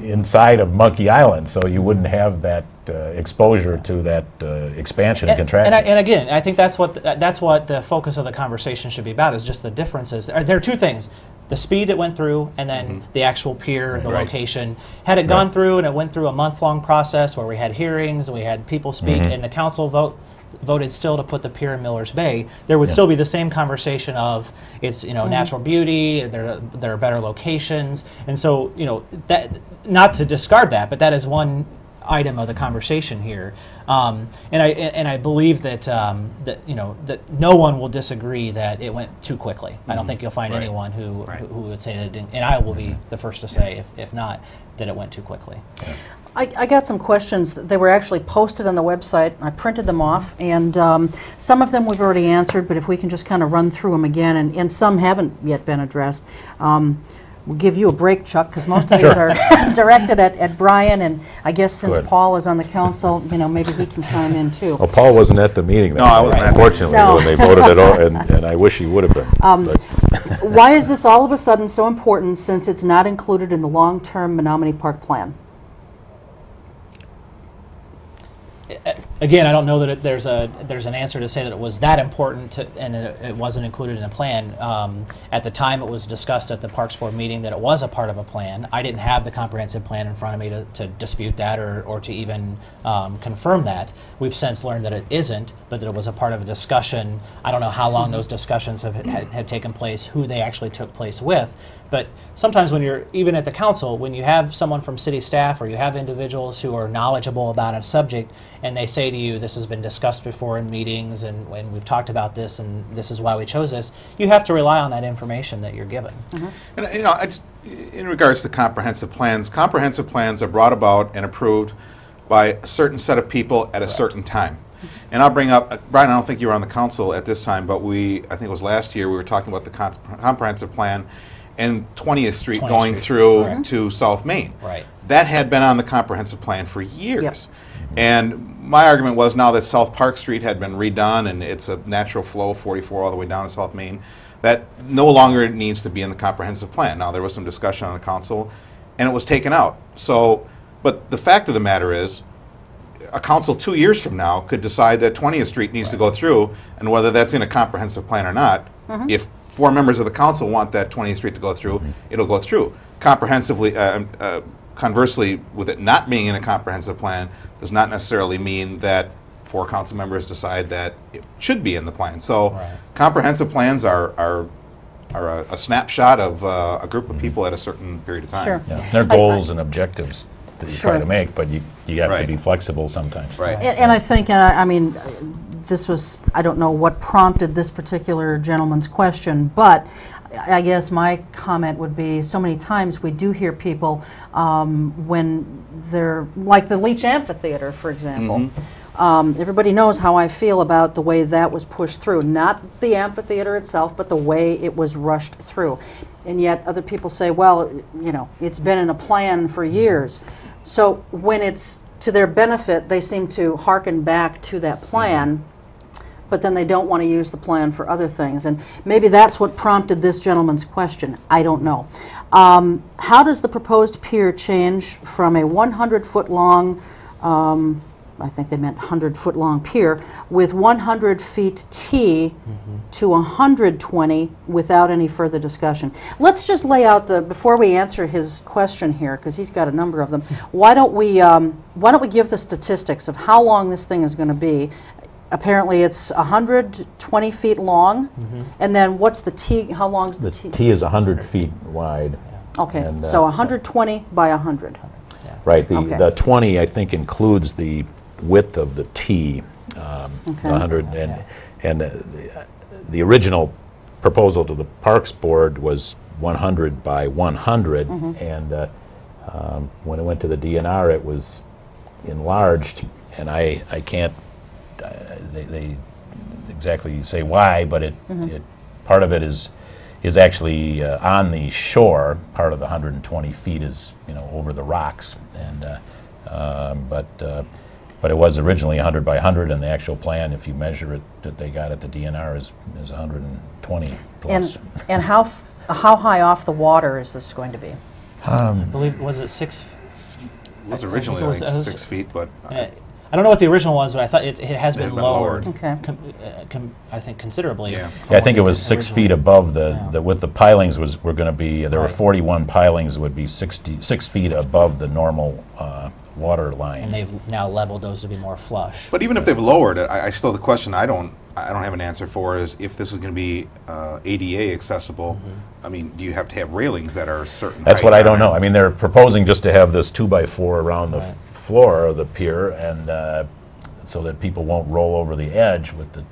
inside of Monkey Island, so you wouldn't have that uh, exposure to that uh, expansion and And, contraction. and, I, and again, I think that's what the, that's what the focus of the conversation should be about is just the differences. There there are two things: the speed it went through, and then the actual pier, the Right. location. Had it gone Right. through and it went through a month-long process where we had hearings and we had people speak, Mm-hmm. and the council vote voted still to put the pier in Miller's Bay, there would Yeah. still be the same conversation of it's you know natural beauty, there there are better locations, and so you know that not to discard that, but that is one item of the conversation here. Um, and I and I believe that um, that you know that no one will disagree that it went too quickly. I don't think you'll find Right. anyone who, Right. who who would say that it didn't. And I will be the first to say, if, if not, that it went too quickly. I, I got some questions. They were actually posted on the website. I printed them off, and um, some of them we've already answered, but if we can just kind of run through them again, and, and some haven't yet been addressed. Um, we'll give you a break, Chuck, because most of these are directed at, at Bryan, and I guess since Good. Paul is on the council, you know, maybe he can chime in too. Well, Paul wasn't at the meeting. No, I wasn't Unfortunately, No. when they voted it, o- and, and I wish he would have been. But- Why is this all of a sudden so important since it's not included in the long-term Menominee Park plan? Again, I don't know that it, there's a there's an answer to say that it was that important to, and it, it wasn't included in the plan. Um, at the time, it was discussed at the Parks Board meeting that it was a part of a plan. I didn't have the comprehensive plan in front of me to, to dispute that or, or to even um, confirm that. We've since learned that it isn't, but that it was a part of a discussion. I don't know how long those discussions have had, had taken place, who they actually took place with. But sometimes when you're even at the council, when you have someone from city staff or you have individuals who are knowledgeable about a subject and they say to you, this has been discussed before in meetings and when we've talked about this and this is why we chose this, you have to rely on that information that you're given. And you know, I just, in regards to comprehensive plans, comprehensive plans are brought about and approved by a certain set of people at a certain time. And I'll bring up, uh, Bryan, I don't think you were on the council at this time, but we, I think it was last year, we were talking about the con- comprehensive plan and 20th Street 20th going Street, through correct. to South Main. Right. That had been on the comprehensive plan for years. And my argument was now that South Park Street had been redone and it's a natural flow, 44 all the way down to South Main, that no longer needs to be in the comprehensive plan. Now, there was some discussion on the council and it was taken out. So, but the fact of the matter is, a council two years from now could decide that 20th Street needs to go through, and whether that's in a comprehensive plan or not, if four members of the council want that 20th Street to go through, it'll go through. Comprehensively, uh, uh, conversely, with it not being in a comprehensive plan, does not necessarily mean that four council members decide that it should be in the plan. So, Right. comprehensive plans are, are, are a, a snapshot of uh, a group of people at a certain period of time. Sure. Yeah, They're I- I- goals and objectives that you try to make, but you, you have to be flexible sometimes. Right. And, and I think, and I, I mean, this was, I don't know what prompted this particular gentleman's question, but I guess my comment would be, so many times we do hear people um, when they're, like the Leach Amphitheater, for example. Um, everybody knows how I feel about the way that was pushed through. Not the amphitheater itself, but the way it was rushed through. And yet, other people say, well, you know, it's been in a plan for years. So when it's to their benefit, they seem to hearken back to that plan, but then they don't want to use the plan for other things. And maybe that's what prompted this gentleman's question. I don't know. Um, how does the proposed pier change from a 100 foot long, um, I think they meant 100 foot long pier, with 100 feet T to 120 without any further discussion? Let's just lay out the, before we answer his question here, because he's got a number of them, why don't we, um, why don't we give the statistics of how long this thing is going to be? Apparently, it's 120 feet long, and then what's the T, how long's the The T? T is 100 feet wide. Okay, and, uh, so 120 by 100. Right, the, Okay. the 20, I think, includes the width of the T, um, Okay. 100, and, and uh, the- the original proposal to the Parks Board was 100 by 100, Mm-hmm. and uh, um, when it went to the DNR, it was enlarged, and I, I can't, uh, they, they exactly say why, but it, it, part of it is, is actually uh, on the shore, part of the 120 feet is, you know, over the rocks, and, uh, um, but, uh, but it was originally 100 by 100, and the actual plan, if you measure it, that they got at the DNR is, is 120 plus. And, and how, f- how high off the water is this going to be? I believe was it six? It was I- I originally, it was- it was- six feet, but Uh, I don't know what the original was, but I thought it, it has been, been lowered. lowered. Okay. Com, uh, com, I think considerably. Yeah. Yeah, I think it was six originally. feet above the, Yeah. the, with the pilings was, were gonna be, there were forty-one pilings would be sixty, six feet above the normal, uh, water line. And they've now leveled those to be more flush. But even if they've lowered it, I, I still, the question I don't, I don't have an answer for is if this is gonna be, uh, ADA accessible, I mean, do you have to have railings that are a certain That's what I don't know. I mean, they're proposing just to have this two-by-four around the f- floor of the pier, and uh, so that people won't roll over the edge with the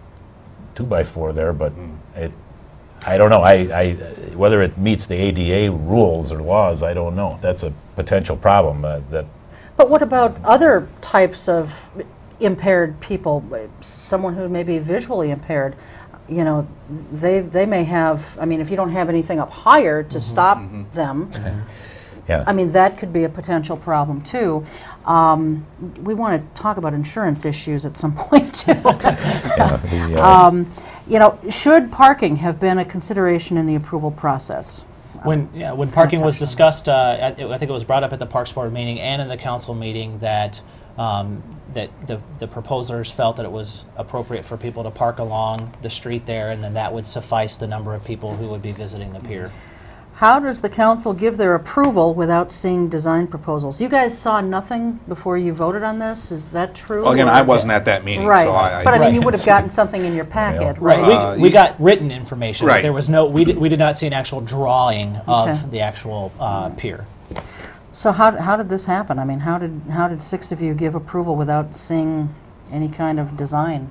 two-by-four there, but Hmm. it, I don't know. I, I, whether it meets the ADA rules or laws, I don't know. That's a potential problem, uh, that, But what about other types of impaired people? Someone who may be visually impaired, you know, they, they may have, I mean, if you don't have anything up higher to stop them, yeah. I mean, that could be a potential problem too. Um, we want to talk about insurance issues at some point too. yeah, the, uh, you know, should parking have been a consideration in the approval process? When yeah, when parking was touched on that. discussed, uh, at, I think it was brought up at the Parks Board meeting and in the council meeting that um, that the the proposers felt that it was appropriate for people to park along the street there, and then that would suffice the number of people who would be visiting the pier. How does the council give their approval without seeing design proposals? You guys saw nothing before you voted on this, is that true? Well, again, or- I wasn't at that meeting, Right, so I. but I mean, you Right. would have gotten something in your packet, Right, right? Uh, we, we you- got written information. but Right. There was no, we did, we did not see an actual drawing of Okay. the actual uh, pier. So how, how did this happen? I mean, how did, how did six of you give approval without seeing any kind of design?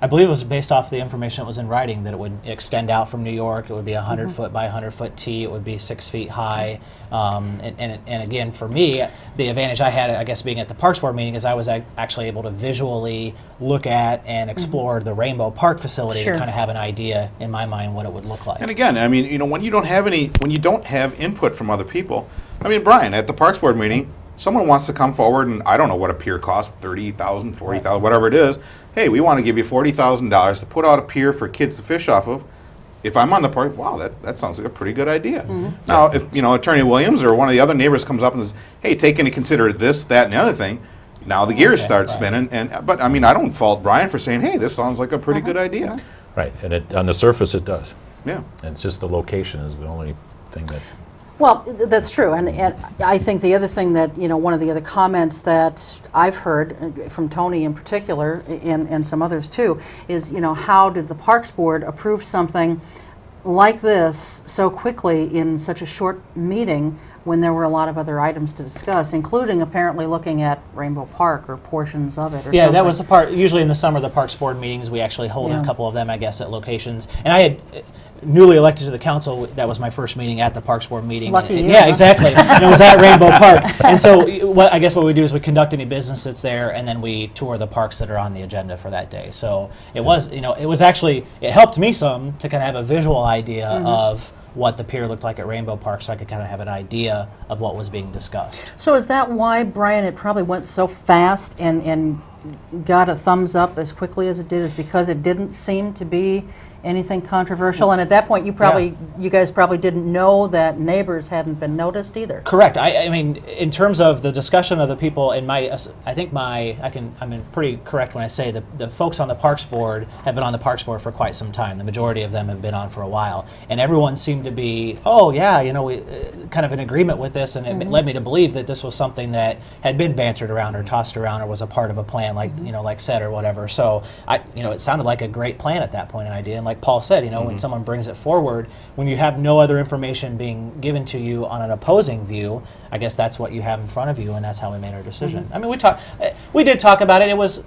I believe it was based off the information that was in writing that it would extend out from New York. It would be a Mm-hmm. 100 foot by 100 foot tee. It would be six feet high. Um, and, and, and again, for me, the advantage I had, I guess, being at the Parks Board meeting is I was ac- actually able to visually look at and explore the Rainbow Park facility Mm-hmm. Sure. to kind of have an idea in my mind what it would look like. And again, I mean, you know, when you don't have any, when you don't have input from other people, I mean, Bryan, at the Parks Board meeting, someone wants to come forward and I don't know what a pier costs, thirty thousand, forty thousand, whatever it is. Hey, we want to give you forty thousand dollars to put out a pier for kids to fish off of. If I'm on the park, wow, that, that sounds like a pretty good idea. Mm-hmm. Now, if you know Attorney Williams or one of the other neighbors comes up and says, "Hey, take into consider this, that, and the other thing," now the gears Okay, start right. spinning. And but I mean, I don't fault Bryan for saying, "Hey, this sounds like a pretty uh-huh. good idea." Right, and it, on the surface, it does. Yeah. And it's just the location is the only thing that, Well, that's true, and, and I think the other thing that, you know, one of the other comments that I've heard uh, from Tony in particular, and, and some others too, is, you know, how did the Parks Board approve something like this so quickly in such a short meeting when there were a lot of other items to discuss, including apparently looking at Rainbow Park or portions of it or Yeah, that was the part. Usually in the summer, the Parks Board meetings, we actually hold Yeah. a couple of them, I guess, at locations. And I had newly elected to the council. That was my first meeting at the Parks Board meeting. Lucky And- you, Yeah, huh? exactly. and it was at Rainbow Park. And so, what I guess what we do is we conduct any business that's there, and then we tour the parks that are on the agenda for that day. So it was, you know, it was actually it helped me some to kind of have a visual idea Mm-hmm. of what the pier looked like at Rainbow Park, so I could kind of have an idea of what was being discussed. So is that why, Bryan, it probably went so fast and, and got a thumbs up as quickly as it did, is because it didn't seem to be anything controversial? And at that point, you probably, you guys probably didn't know that neighbors hadn't been noticed either. Correct. I, I mean, in terms of the discussion of the people in my, uh, I think my, I can, I'm in pretty correct when I say the, the folks on the Parks Board have been on the Parks Board for quite some time. The majority of them have been on for a while, and everyone seemed to be, oh yeah, you know, we, uh, kind of in agreement with this, and it mm-hmm. led me to believe that this was something that had been bantered around or tossed around or was a part of a plan, like mm-hmm. you know, like said or whatever. So I, you know, it sounded like a great plan at that point, an idea, and like Paul said, you know, when mm-hmm. someone brings it forward, when you have no other information being given to you on an opposing view, I guess that's what you have in front of you, and that's how we made our decision. Mm-hmm. I mean, we talked, we did talk about it. It was.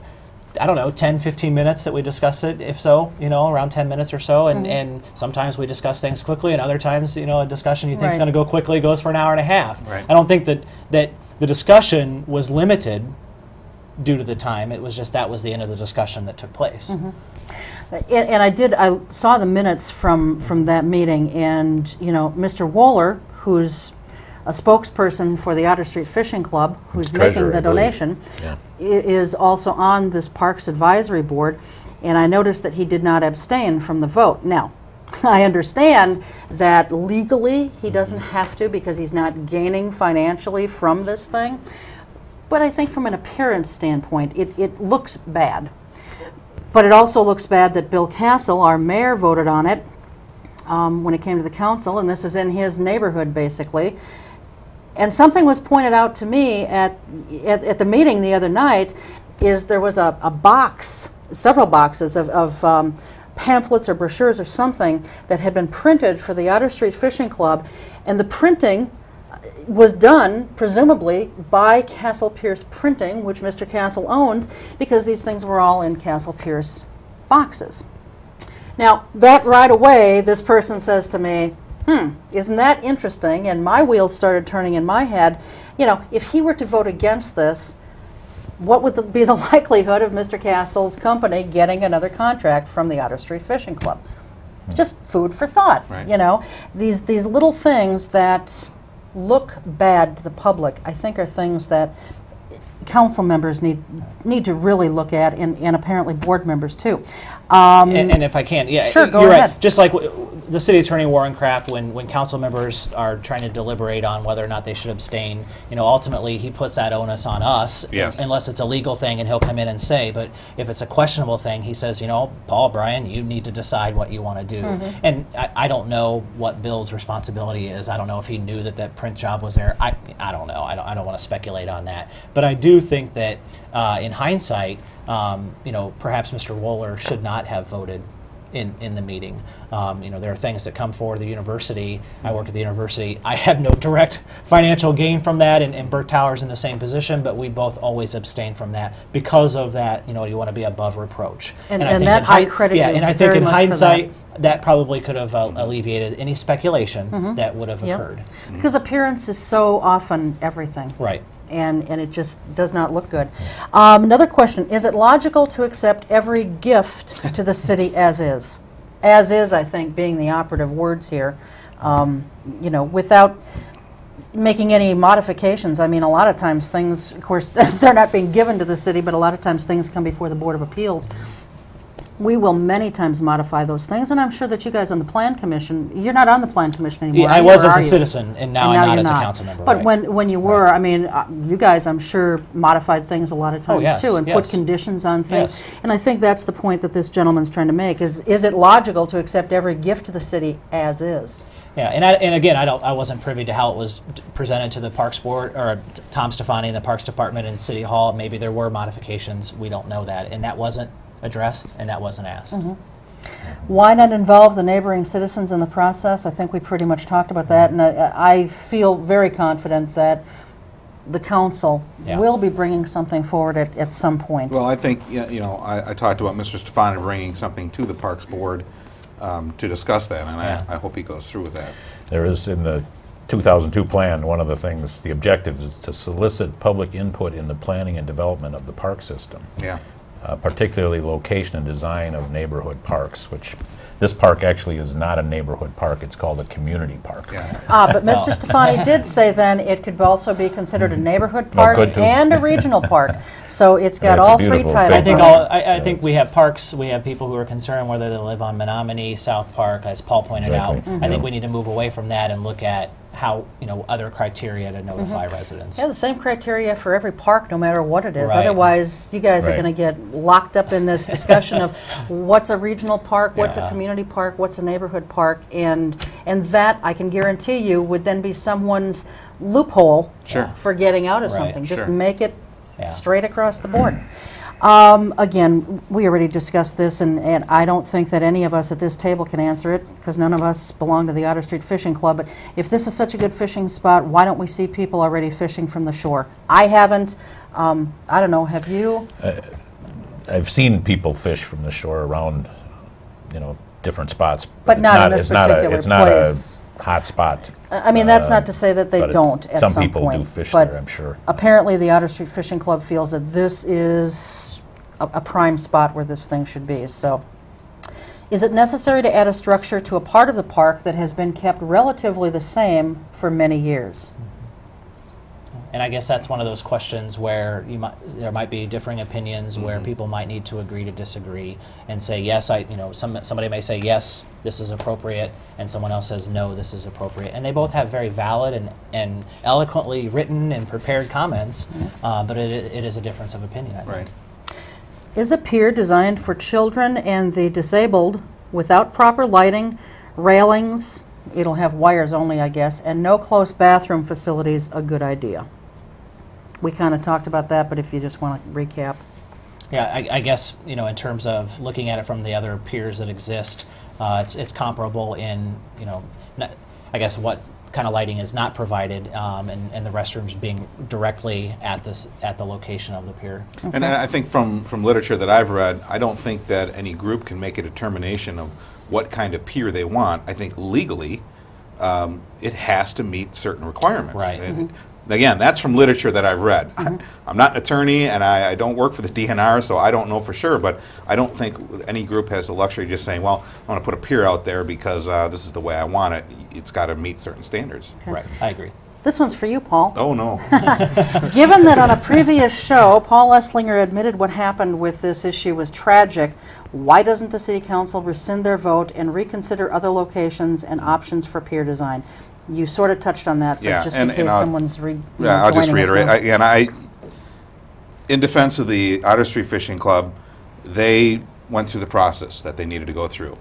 I don't know, 10, 15 minutes that we discussed it, if so, you know, around 10 minutes or so. And, mm-hmm. and sometimes we discuss things quickly, and other times, you know, a discussion you think is going to go quickly goes for an hour and a half. Right. I don't think that, that the discussion was limited due to the time. It was just that was the end of the discussion that took place. And, and I did, I saw the minutes from, from that meeting, and, you know, Mr. Wohler, who's a spokesperson for the Otter Street Fishing Club, who's making treasurer, the donation, Yeah. is also on this Parks Advisory Board, and I noticed that he did not abstain from the vote. Now, I understand that legally he doesn't have to because he's not gaining financially from this thing, but I think from an appearance standpoint, it, it looks bad. But it also looks bad that Bill Castle, our mayor, voted on it um, when it came to the council, and this is in his neighborhood, basically. And something was pointed out to me at, at, at the meeting the other night, is there was a, a box, several boxes of, of um, pamphlets or brochures or something that had been printed for the Otter Street Fishing Club, and the printing was done presumably by Castle Pierce Printing, which Mr. Castle owns, because these things were all in Castle Pierce boxes. Now, that right away, this person says to me, hmm, isn't that interesting? And my wheels started turning in my head. You know, if he were to vote against this, what would the, be the likelihood of Mr. Castle's company getting another contract from the Otter Street Fishing Club? Just food for thought, Right. you know. These these little things that look bad to the public, I think, are things that council members need need to really look at, and, and apparently board members too. Um, And, and if I can, yeah, Sure, go you're ahead. right. Just like w- the city attorney Warren Kraft, when when council members are trying to deliberate on whether or not they should abstain, you know, ultimately he puts that onus on us, Yes. unless it's a legal thing, and he'll come in and say. But if it's a questionable thing, he says, you know, Paul, Bryan, you need to decide what you want to do. Mm-hmm. And I, I don't know what Bill's responsibility is. I don't know if he knew that that print job was there. I I don't know. I don't I don't want to speculate on that. But I do think that uh, in hindsight, um, you know, perhaps Mr. Wohler should not have voted in, in the meeting. Um, you know, there are things that come for the university. I work at the university. I have no direct financial gain from that, and, and Burk Tower's in the same position, but we both always abstain from that because of that. You know, you want to be above reproach. And- I and think that I credit yeah, you and I think in much for that. hindsight, that probably could have uh, alleviated any speculation that would have Mm-hmm. Yep. occurred. Because appearance is so often everything. Right. And, and it just does not look good. Um, another question, is it logical to accept every gift to the city as is? As is, I think, being the operative words here, um, you know, without making any modifications. I mean, a lot of times things, of course, they're not being given to the city, but a lot of times things come before the Board of Appeals. We will many times modify those things, and I'm sure that you guys on the Plan Commission, you're not on the Plan Commission anymore. Yeah, I was as a citizen, and now And I'm not as a council member. But right. when, when you were, I mean, uh, you guys, I'm sure, modified things a lot of times Oh, yes, too, and put conditions on things. Yes. And I think that's the point that this gentleman's trying to make, is, is it logical to accept every gift to the city as is? Yeah, and I, and again, I don't, I wasn't privy to how it was presented to the Parks Board or Tom Stefani and the Parks Department and City Hall. Maybe there were modifications. We don't know that, and that wasn't addressed and that wasn't asked. Mm-hmm. Why not involve the neighboring citizens in the process? I think we pretty much talked about that, and I, I feel very confident that the council Yeah. will be bringing something forward at, at some point. Well, I think, you know, I, I talked about Mr. Stefani bringing something to the Parks Board um, to discuss that, and Yeah. I, I hope he goes through with that. There is in the 2002 plan, one of the things, the objectives is to solicit public input in the planning and development of the park system, Yeah. Uh, particularly location and design of neighborhood parks, which this park actually is not a neighborhood park, it's called a community park. Yeah. Ah, but Mr. Stefani did say then it could also be considered a neighborhood park good too. and a regional park. So it's got It's all three titles. I think all, I, I think we have parks, we have people who are concerned whether they live on Menominee, South Park, as Paul pointed out. Exactly. I Mm-hmm. think we need to move away from that and look at how, you know, other criteria to notify residents. Mm-hmm. Yeah, the same criteria for every park, no matter what it is. Right. Otherwise, you guys are going to get locked up in this discussion of what's a regional park, what's a community park, what's a neighborhood park, and and that I can guarantee you would then be someone's loophole Sure. for getting out of Right. something. Just Sure. make it Yeah. straight across the board. Um, again, we already discussed this, and, and I don't think that any of us at this table can answer it because none of us belong to the Otter Street Fishing Club. But if this is such a good fishing spot, why don't we see people already fishing from the shore? I haven't. Um, I don't know. Have you? I've seen people fish from the shore around, you know, different spots. But it's not in this it's not particular a, It's not place. Hot spot. I mean, that's not to say that they but it's- don't at some, some people do fish but there, I'm sure. Apparently, the Otter Street Fishing Club feels that this is a, a prime spot where this thing should be. So, is it necessary to add a structure to a part of the park that has been kept relatively the same for many years? And I guess that's one of those questions where you might, there might be differing opinions where people might need to agree to disagree and say, yes, I, you know, some, somebody may say, yes, this is appropriate, and someone else says, no, this is appropriate. And they both have very valid and, and eloquently written and prepared comments, uh, but it, it is a difference of opinion, I think. Right. Is a pier designed for children and the disabled without proper lighting, railings, it'll have wires only, I guess, and no close bathroom facilities a good idea? We kind of talked about that, but if you just want to recap. Yeah, I, I guess you know in terms of looking at it from the other piers that exist, uh, it's it's comparable in you know, not, I guess what kind of lighting is not provided, um, and, and the restrooms being directly at this at the location of the pier. And I think from, from literature that I've read, I don't think that any group can make a determination of what kind of pier they want. I think legally, um, it has to meet certain requirements. Right. And Again, that's from literature that I've read. I'm not an attorney and I, I don't work for the DNR, so I don't know for sure, but I don't think any group has the luxury of just saying, well, I want to put a pier out there because uh, this is the way I want it. It's got to meet certain standards. Right, I agree. This one's for you, Paul. Oh, no. Given that on a previous show, Paul Esslinger admitted what happened with this issue was tragic, why doesn't the City Council rescind their vote and reconsider other locations and options for pier design? You sort of touched on that, but Yeah, just and- in and case I'll- someone's re- you know, Yeah, I'll just joining us reiterate, now. I- and I, in defense of the Otter Street Fishing Club, they went through the process that they needed to go through.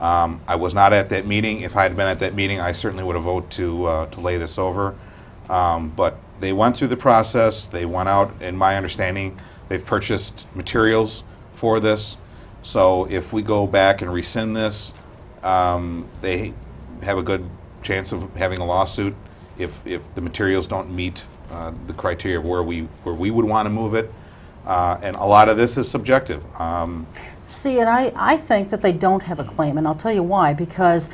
Um, I was not at that meeting. If I had been at that meeting, I certainly would have voted to, uh, to lay this over. Um, But they went through the process, they went out, in my understanding, they've purchased materials for this. So if we go back and rescind this, um, they have a good chance of having a lawsuit if, if the materials don't meet uh, the criteria of where we, where we would want to move it. Uh, And a lot of this is subjective. Um, See, and I, I think that they don't have a claim, and I'll tell you why. Because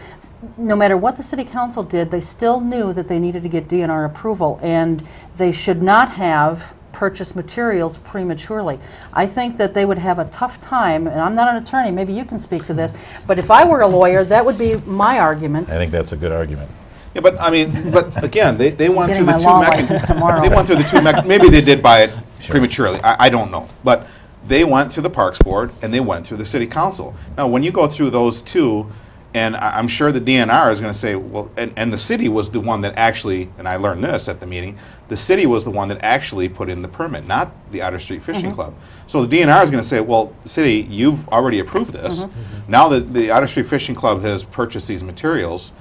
no matter what the city council did, they still knew that they needed to get DNR approval, and they should not have purchased materials prematurely. I think that they would have a tough time, and I'm not an attorney, maybe you can speak to this, but if I were a lawyer, that would be my argument. I think that's a good argument. Yeah, but I mean, but again, they, they went through the two mechanisms. They went through the two mech, maybe they did buy it prematurely, I, I don't know. But they went through the Parks Board and they went through the City Council. Now, when you go through those two, and I, I'm sure the DNR is gonna say, well, and, and the city was the one that actually, and I learned this at the meeting, the city was the one that actually put in the permit, not the Otter Street Fishing Club. So the DNR is gonna say, well, city, you've already approved this. Now that the Otter Street Fishing Club has purchased these materials,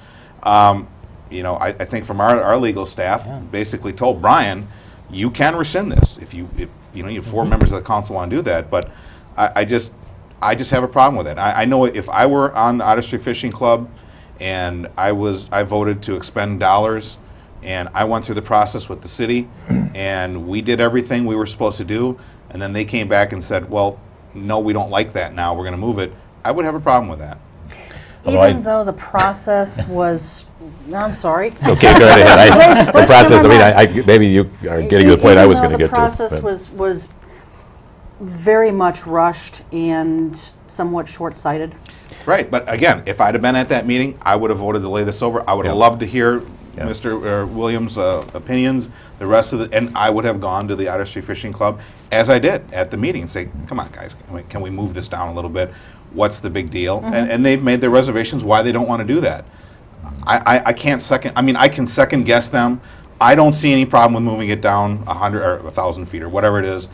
um, you know, I, I think from our, our legal staff, basically told Bryan, you can rescind this if you, if, you know, you have 4 Mm-hmm. members of the council want to do that, but I, I just, I just have a problem with it. I, I know if I were on the Otter Street Fishing Club and I was, I voted to expend dollars and I went through the process with the city and we did everything we were supposed to do, and then they came back and said, well, no, we don't like that now, we're gonna move it, I would have a problem with that. Although Even though the process was, no, I'm sorry. Okay, go ahead. I- Wait, The process, I mean, I, I- maybe you are getting to the point I was going to get to. The process was, was very much rushed and somewhat short-sighted. Right, but again, if I'd have been at that meeting, I would have voted to lay this over. I would have Yeah. loved to hear Yeah. Mr. uh, Williams' uh, opinions, the rest of the, and I would have gone to the Otter Street Fishing Club, as I did at the meeting, and say, come on, guys, can we, can we move this down a little bit? What's the big deal? And, and they've made their reservations why they don't want to do that. I, I, I can't second, I mean, I can second guess them. I don't see any problem with moving it down a hundred or a thousand feet or whatever it is.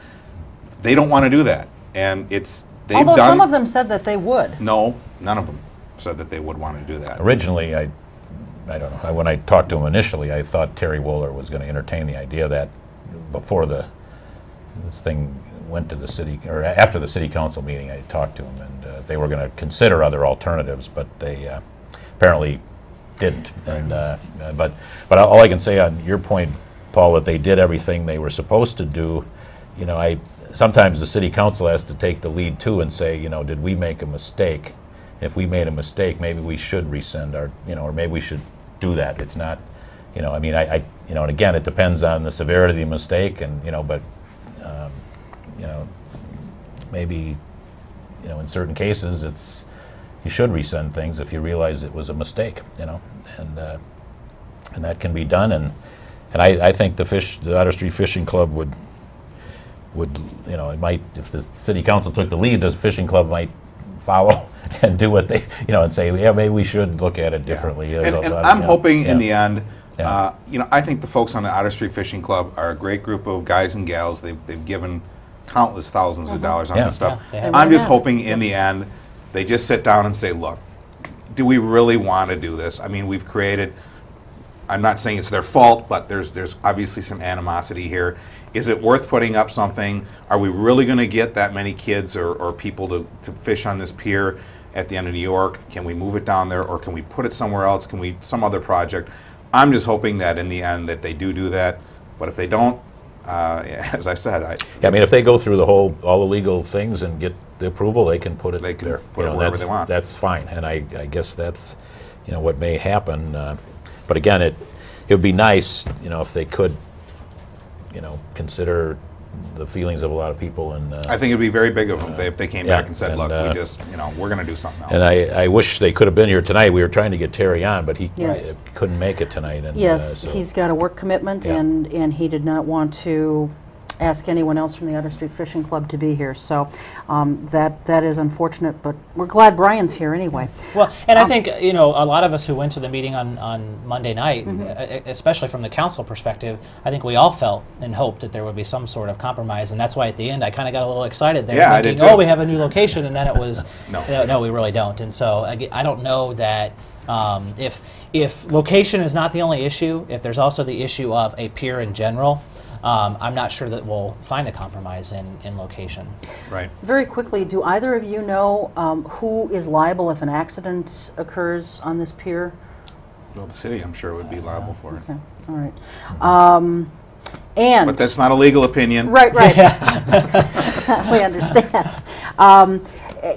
They don't want to do that, and it's, they've done. Although some of them said that they would. No, none of them said that they would want to do that. Originally, I, I don't know, I- when I talked to him initially, I thought Terry Wohler was going to entertain the idea that before the, this thing went to the city, or after the city council meeting, I talked to him, and uh, they were going to consider other alternatives, but they uh, apparently didn't. And, uh, uh, but, but all I can say on your point, Paul, that they did everything they were supposed to do, you know, I, sometimes the city council has to take the lead too and say, you know, did we make a mistake? If we made a mistake, maybe we should rescind our, you know, or maybe we should do that. It's not, you know, I mean, I, I you know, and again, it depends on the severity of the mistake and, you know, but, um, you know, maybe, you know, in certain cases, it's, you should rescind things if you realize it was a mistake, you know, and, uh, and that can be done, and, and I, I think the fish, the Otter Street Fishing Club would, would, you know, it might, if the city council took the lead, the fishing club might follow and do what they, you know, and say, yeah, maybe we should look at it differently. There's And, a and lot of- I'm yeah, hoping in yeah. the end, Yeah. uh, you know, I think the folks on the Otter Street Fishing Club are a great group of guys and gals. They've, they've given countless thousands of dollars on Yeah. this stuff. Yeah, they have. I'm just have. hoping in the end, they just sit down and say, look, do we really want to do this? I mean, we've created, I'm not saying it's their fault, but there's, there's obviously some animosity here. Is it worth putting up something? Are we really going to get that many kids or, or people to, to fish on this pier at the end of New York? Can we move it down there or can we put it somewhere else? Can we, some other project? I'm just hoping that in the end that they do do that. But if they don't, uh, as I said, I, Yeah, I mean, if they go through the whole, all the legal things and get the approval, they can put it They can there. put You it know, wherever that's- they want. That's fine, and I, I guess that's, you know, what may happen. uh, But again, it, it would be nice, you know, if they could, you know, consider the feelings of a lot of people and. uh, I think it'd be very big of them if they, if they came Yeah, back and said, and, look, uh, we just, you know, we're going to do something else. And I, I wish they could have been here tonight. We were trying to get Terry on, but he Yes. uh, couldn't make it tonight. and, uh, Yes, so- he's got a work commitment, Yeah. and, and he did not want to ask anyone else from the Otter Street Fishing Club to be here. So um, that, that is unfortunate, but we're glad Bryan's here anyway. Well, and Um, I think you know a lot of us who went to the meeting on, on Monday night, Mm-hmm. uh, especially from the council perspective, I think we all felt and hoped that there would be some sort of compromise, and that's why at the end I kind of got a little excited there, Yeah, I thinking, did too. "Oh, we have a new location," and then it was, No. no, no, we really don't. And so I, I don't know that um, if if location is not the only issue, if there's also the issue of a pier in general. Um, I'm not sure that we'll find a compromise in, in location. Right. Very quickly, do either of you know um, who is liable if an accident occurs on this pier? Well, the city, I'm sure, would be liable for it. Okay, all right. Um, and But that's not a legal opinion. Right, right. we understand. Um,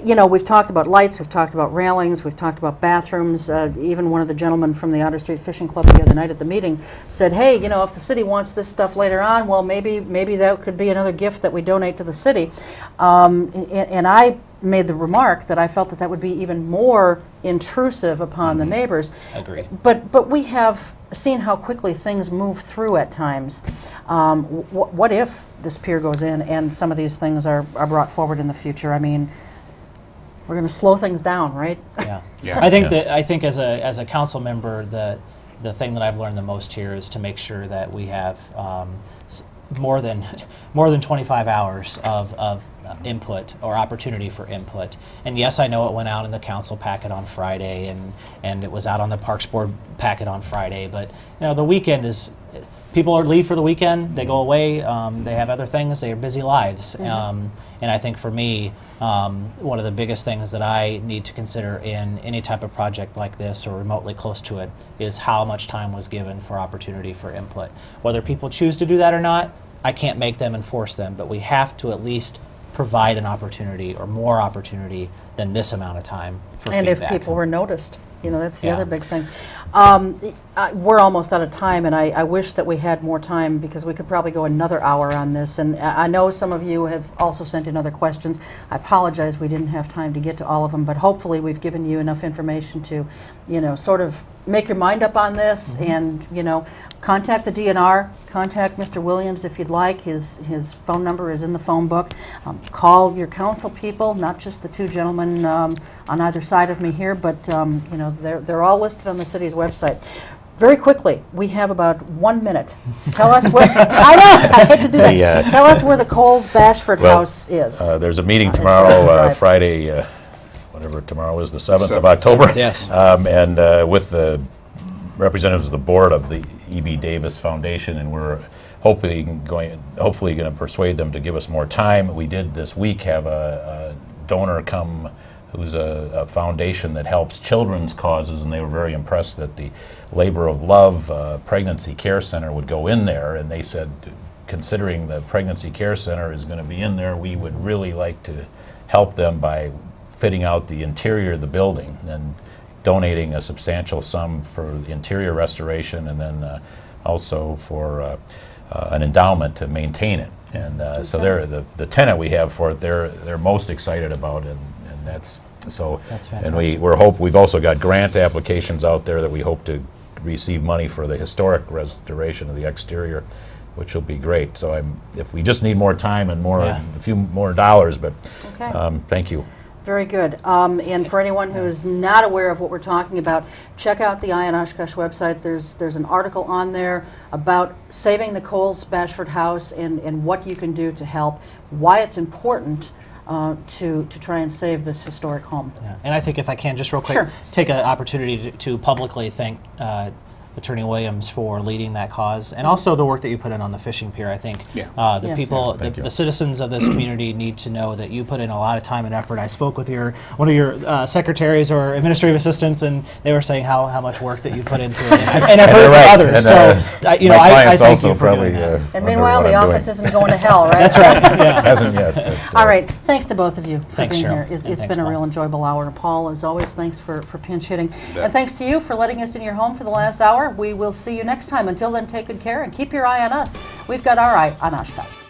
you know, we've talked about lights, we've talked about railings, we've talked about bathrooms. Uh, even one of the gentlemen from the Otter Street Fishing Club the other night at the meeting said, "Hey, you know, if the city wants this stuff later on, well, maybe maybe that could be another gift that we donate to the city." Um, and, and I made the remark that I felt that that would be even more intrusive upon the neighbors. Agreed. But but we have seen how quickly things move through at times. Um, wh- what if this pier goes in and some of these things are, are brought forward in the future? I mean, we're going to slow things down, right? Yeah. Yeah. I think Yeah. that I think as a as a council member, the the thing that I've learned the most here is to make sure that we have um, s- more than more than 25 hours of, of uh, input or opportunity for input. And yes, I know it went out in the council packet on Friday, and and it was out on the Parks Board packet on Friday. But you know, the weekend is. People are leave for the weekend. They go away. Um, they have other things. They have busy lives. Um, and I think for me, um, one of the biggest things that I need to consider in any type of project like this or remotely close to it is how much time was given for opportunity for input. Whether people choose to do that or not, I can't make them and force them, but we have to at least provide an opportunity or more opportunity than this amount of time for and feedback. if people were noticed, you know, that's the Yeah. other big thing. Um, uh, we're almost out of time, and I, I wish that we had more time because we could probably go another hour on this. And I I know some of you have also sent in other questions. I apologize we didn't have time to get to all of them, but hopefully we've given you enough information to, you know, sort of make your mind up on this and, you know, contact the DNR, contact Mr. Williams if you'd like. His, his phone number is in the phone book. Um, Call your council people, not just the two gentlemen um, on either side of me here, but, um, you know, they're, they're all listed on the city's website. Very quickly, we have about one minute. Tell us where, I know, I hate to do The, uh, that. Tell us where the Coles Bashford Well, House is. Uh, There's a meeting Uh, tomorrow, uh, Friday, uh, whatever tomorrow is, the 7th of Seventh. October. Yes. Um, And uh, with the representatives of the board of the E.B. Davis Foundation, and we're hopefully going, hopefully going to persuade them to give us more time. We did this week have a a donor come who's a, a foundation that helps children's causes, and they were very impressed that the Labor of Love uh, Pregnancy Care Center would go in there, and they said, considering the Pregnancy Care Center is going to be in there, we would really like to help them by fitting out the interior of the building and donating a substantial sum for interior restoration and then uh, also for uh, uh, an endowment to maintain it. And uh, so they're, the, the tenant we have for it, they're, they're most excited about it. And that's so. That's And we we're hope we've also got grant applications out there that we hope to receive money for the historic restoration of the exterior, which will be great. So I'm, if we just need more time and more, Yeah. a few more dollars, but Okay. um, thank you. Very good. Um, and for anyone who's not aware of what we're talking about, check out the Eye on Oshkosh website. There's there's an article on there about saving the Coles Bashford House and, and what you can do to help, why it's important uh, to to try and save this historic home. Yeah. And I think if I can, just real quick, Sure. take an opportunity to, to publicly thank uh, Attorney Williams for leading that cause, and also the work that you put in on the fishing pier. I think Yeah. uh, the Yeah. people, the, the citizens of this community need to know that you put in a lot of time and effort. I spoke with your one of your uh, secretaries or administrative assistants, and they were saying how, how much work that you put into it, and, I- and I've heard you're from right. others. And, so I, you know, my I, I clients thank also you for probably, doing that. uh, And meanwhile, the I'm doing. office isn't going to hell, right? That's right. Yeah. Hasn't yet. but, uh, All right. Thanks to both of you for Thanks, being Cheryl. here. It, And it's thanks, been a Paul. real enjoyable hour. And Paul, as always, thanks for, for pinch hitting. bet. And thanks to you for letting us in your home for the last hour. We will see you next time. Until then, take good care and keep your eye on us. We've got our eye on Oshkosh.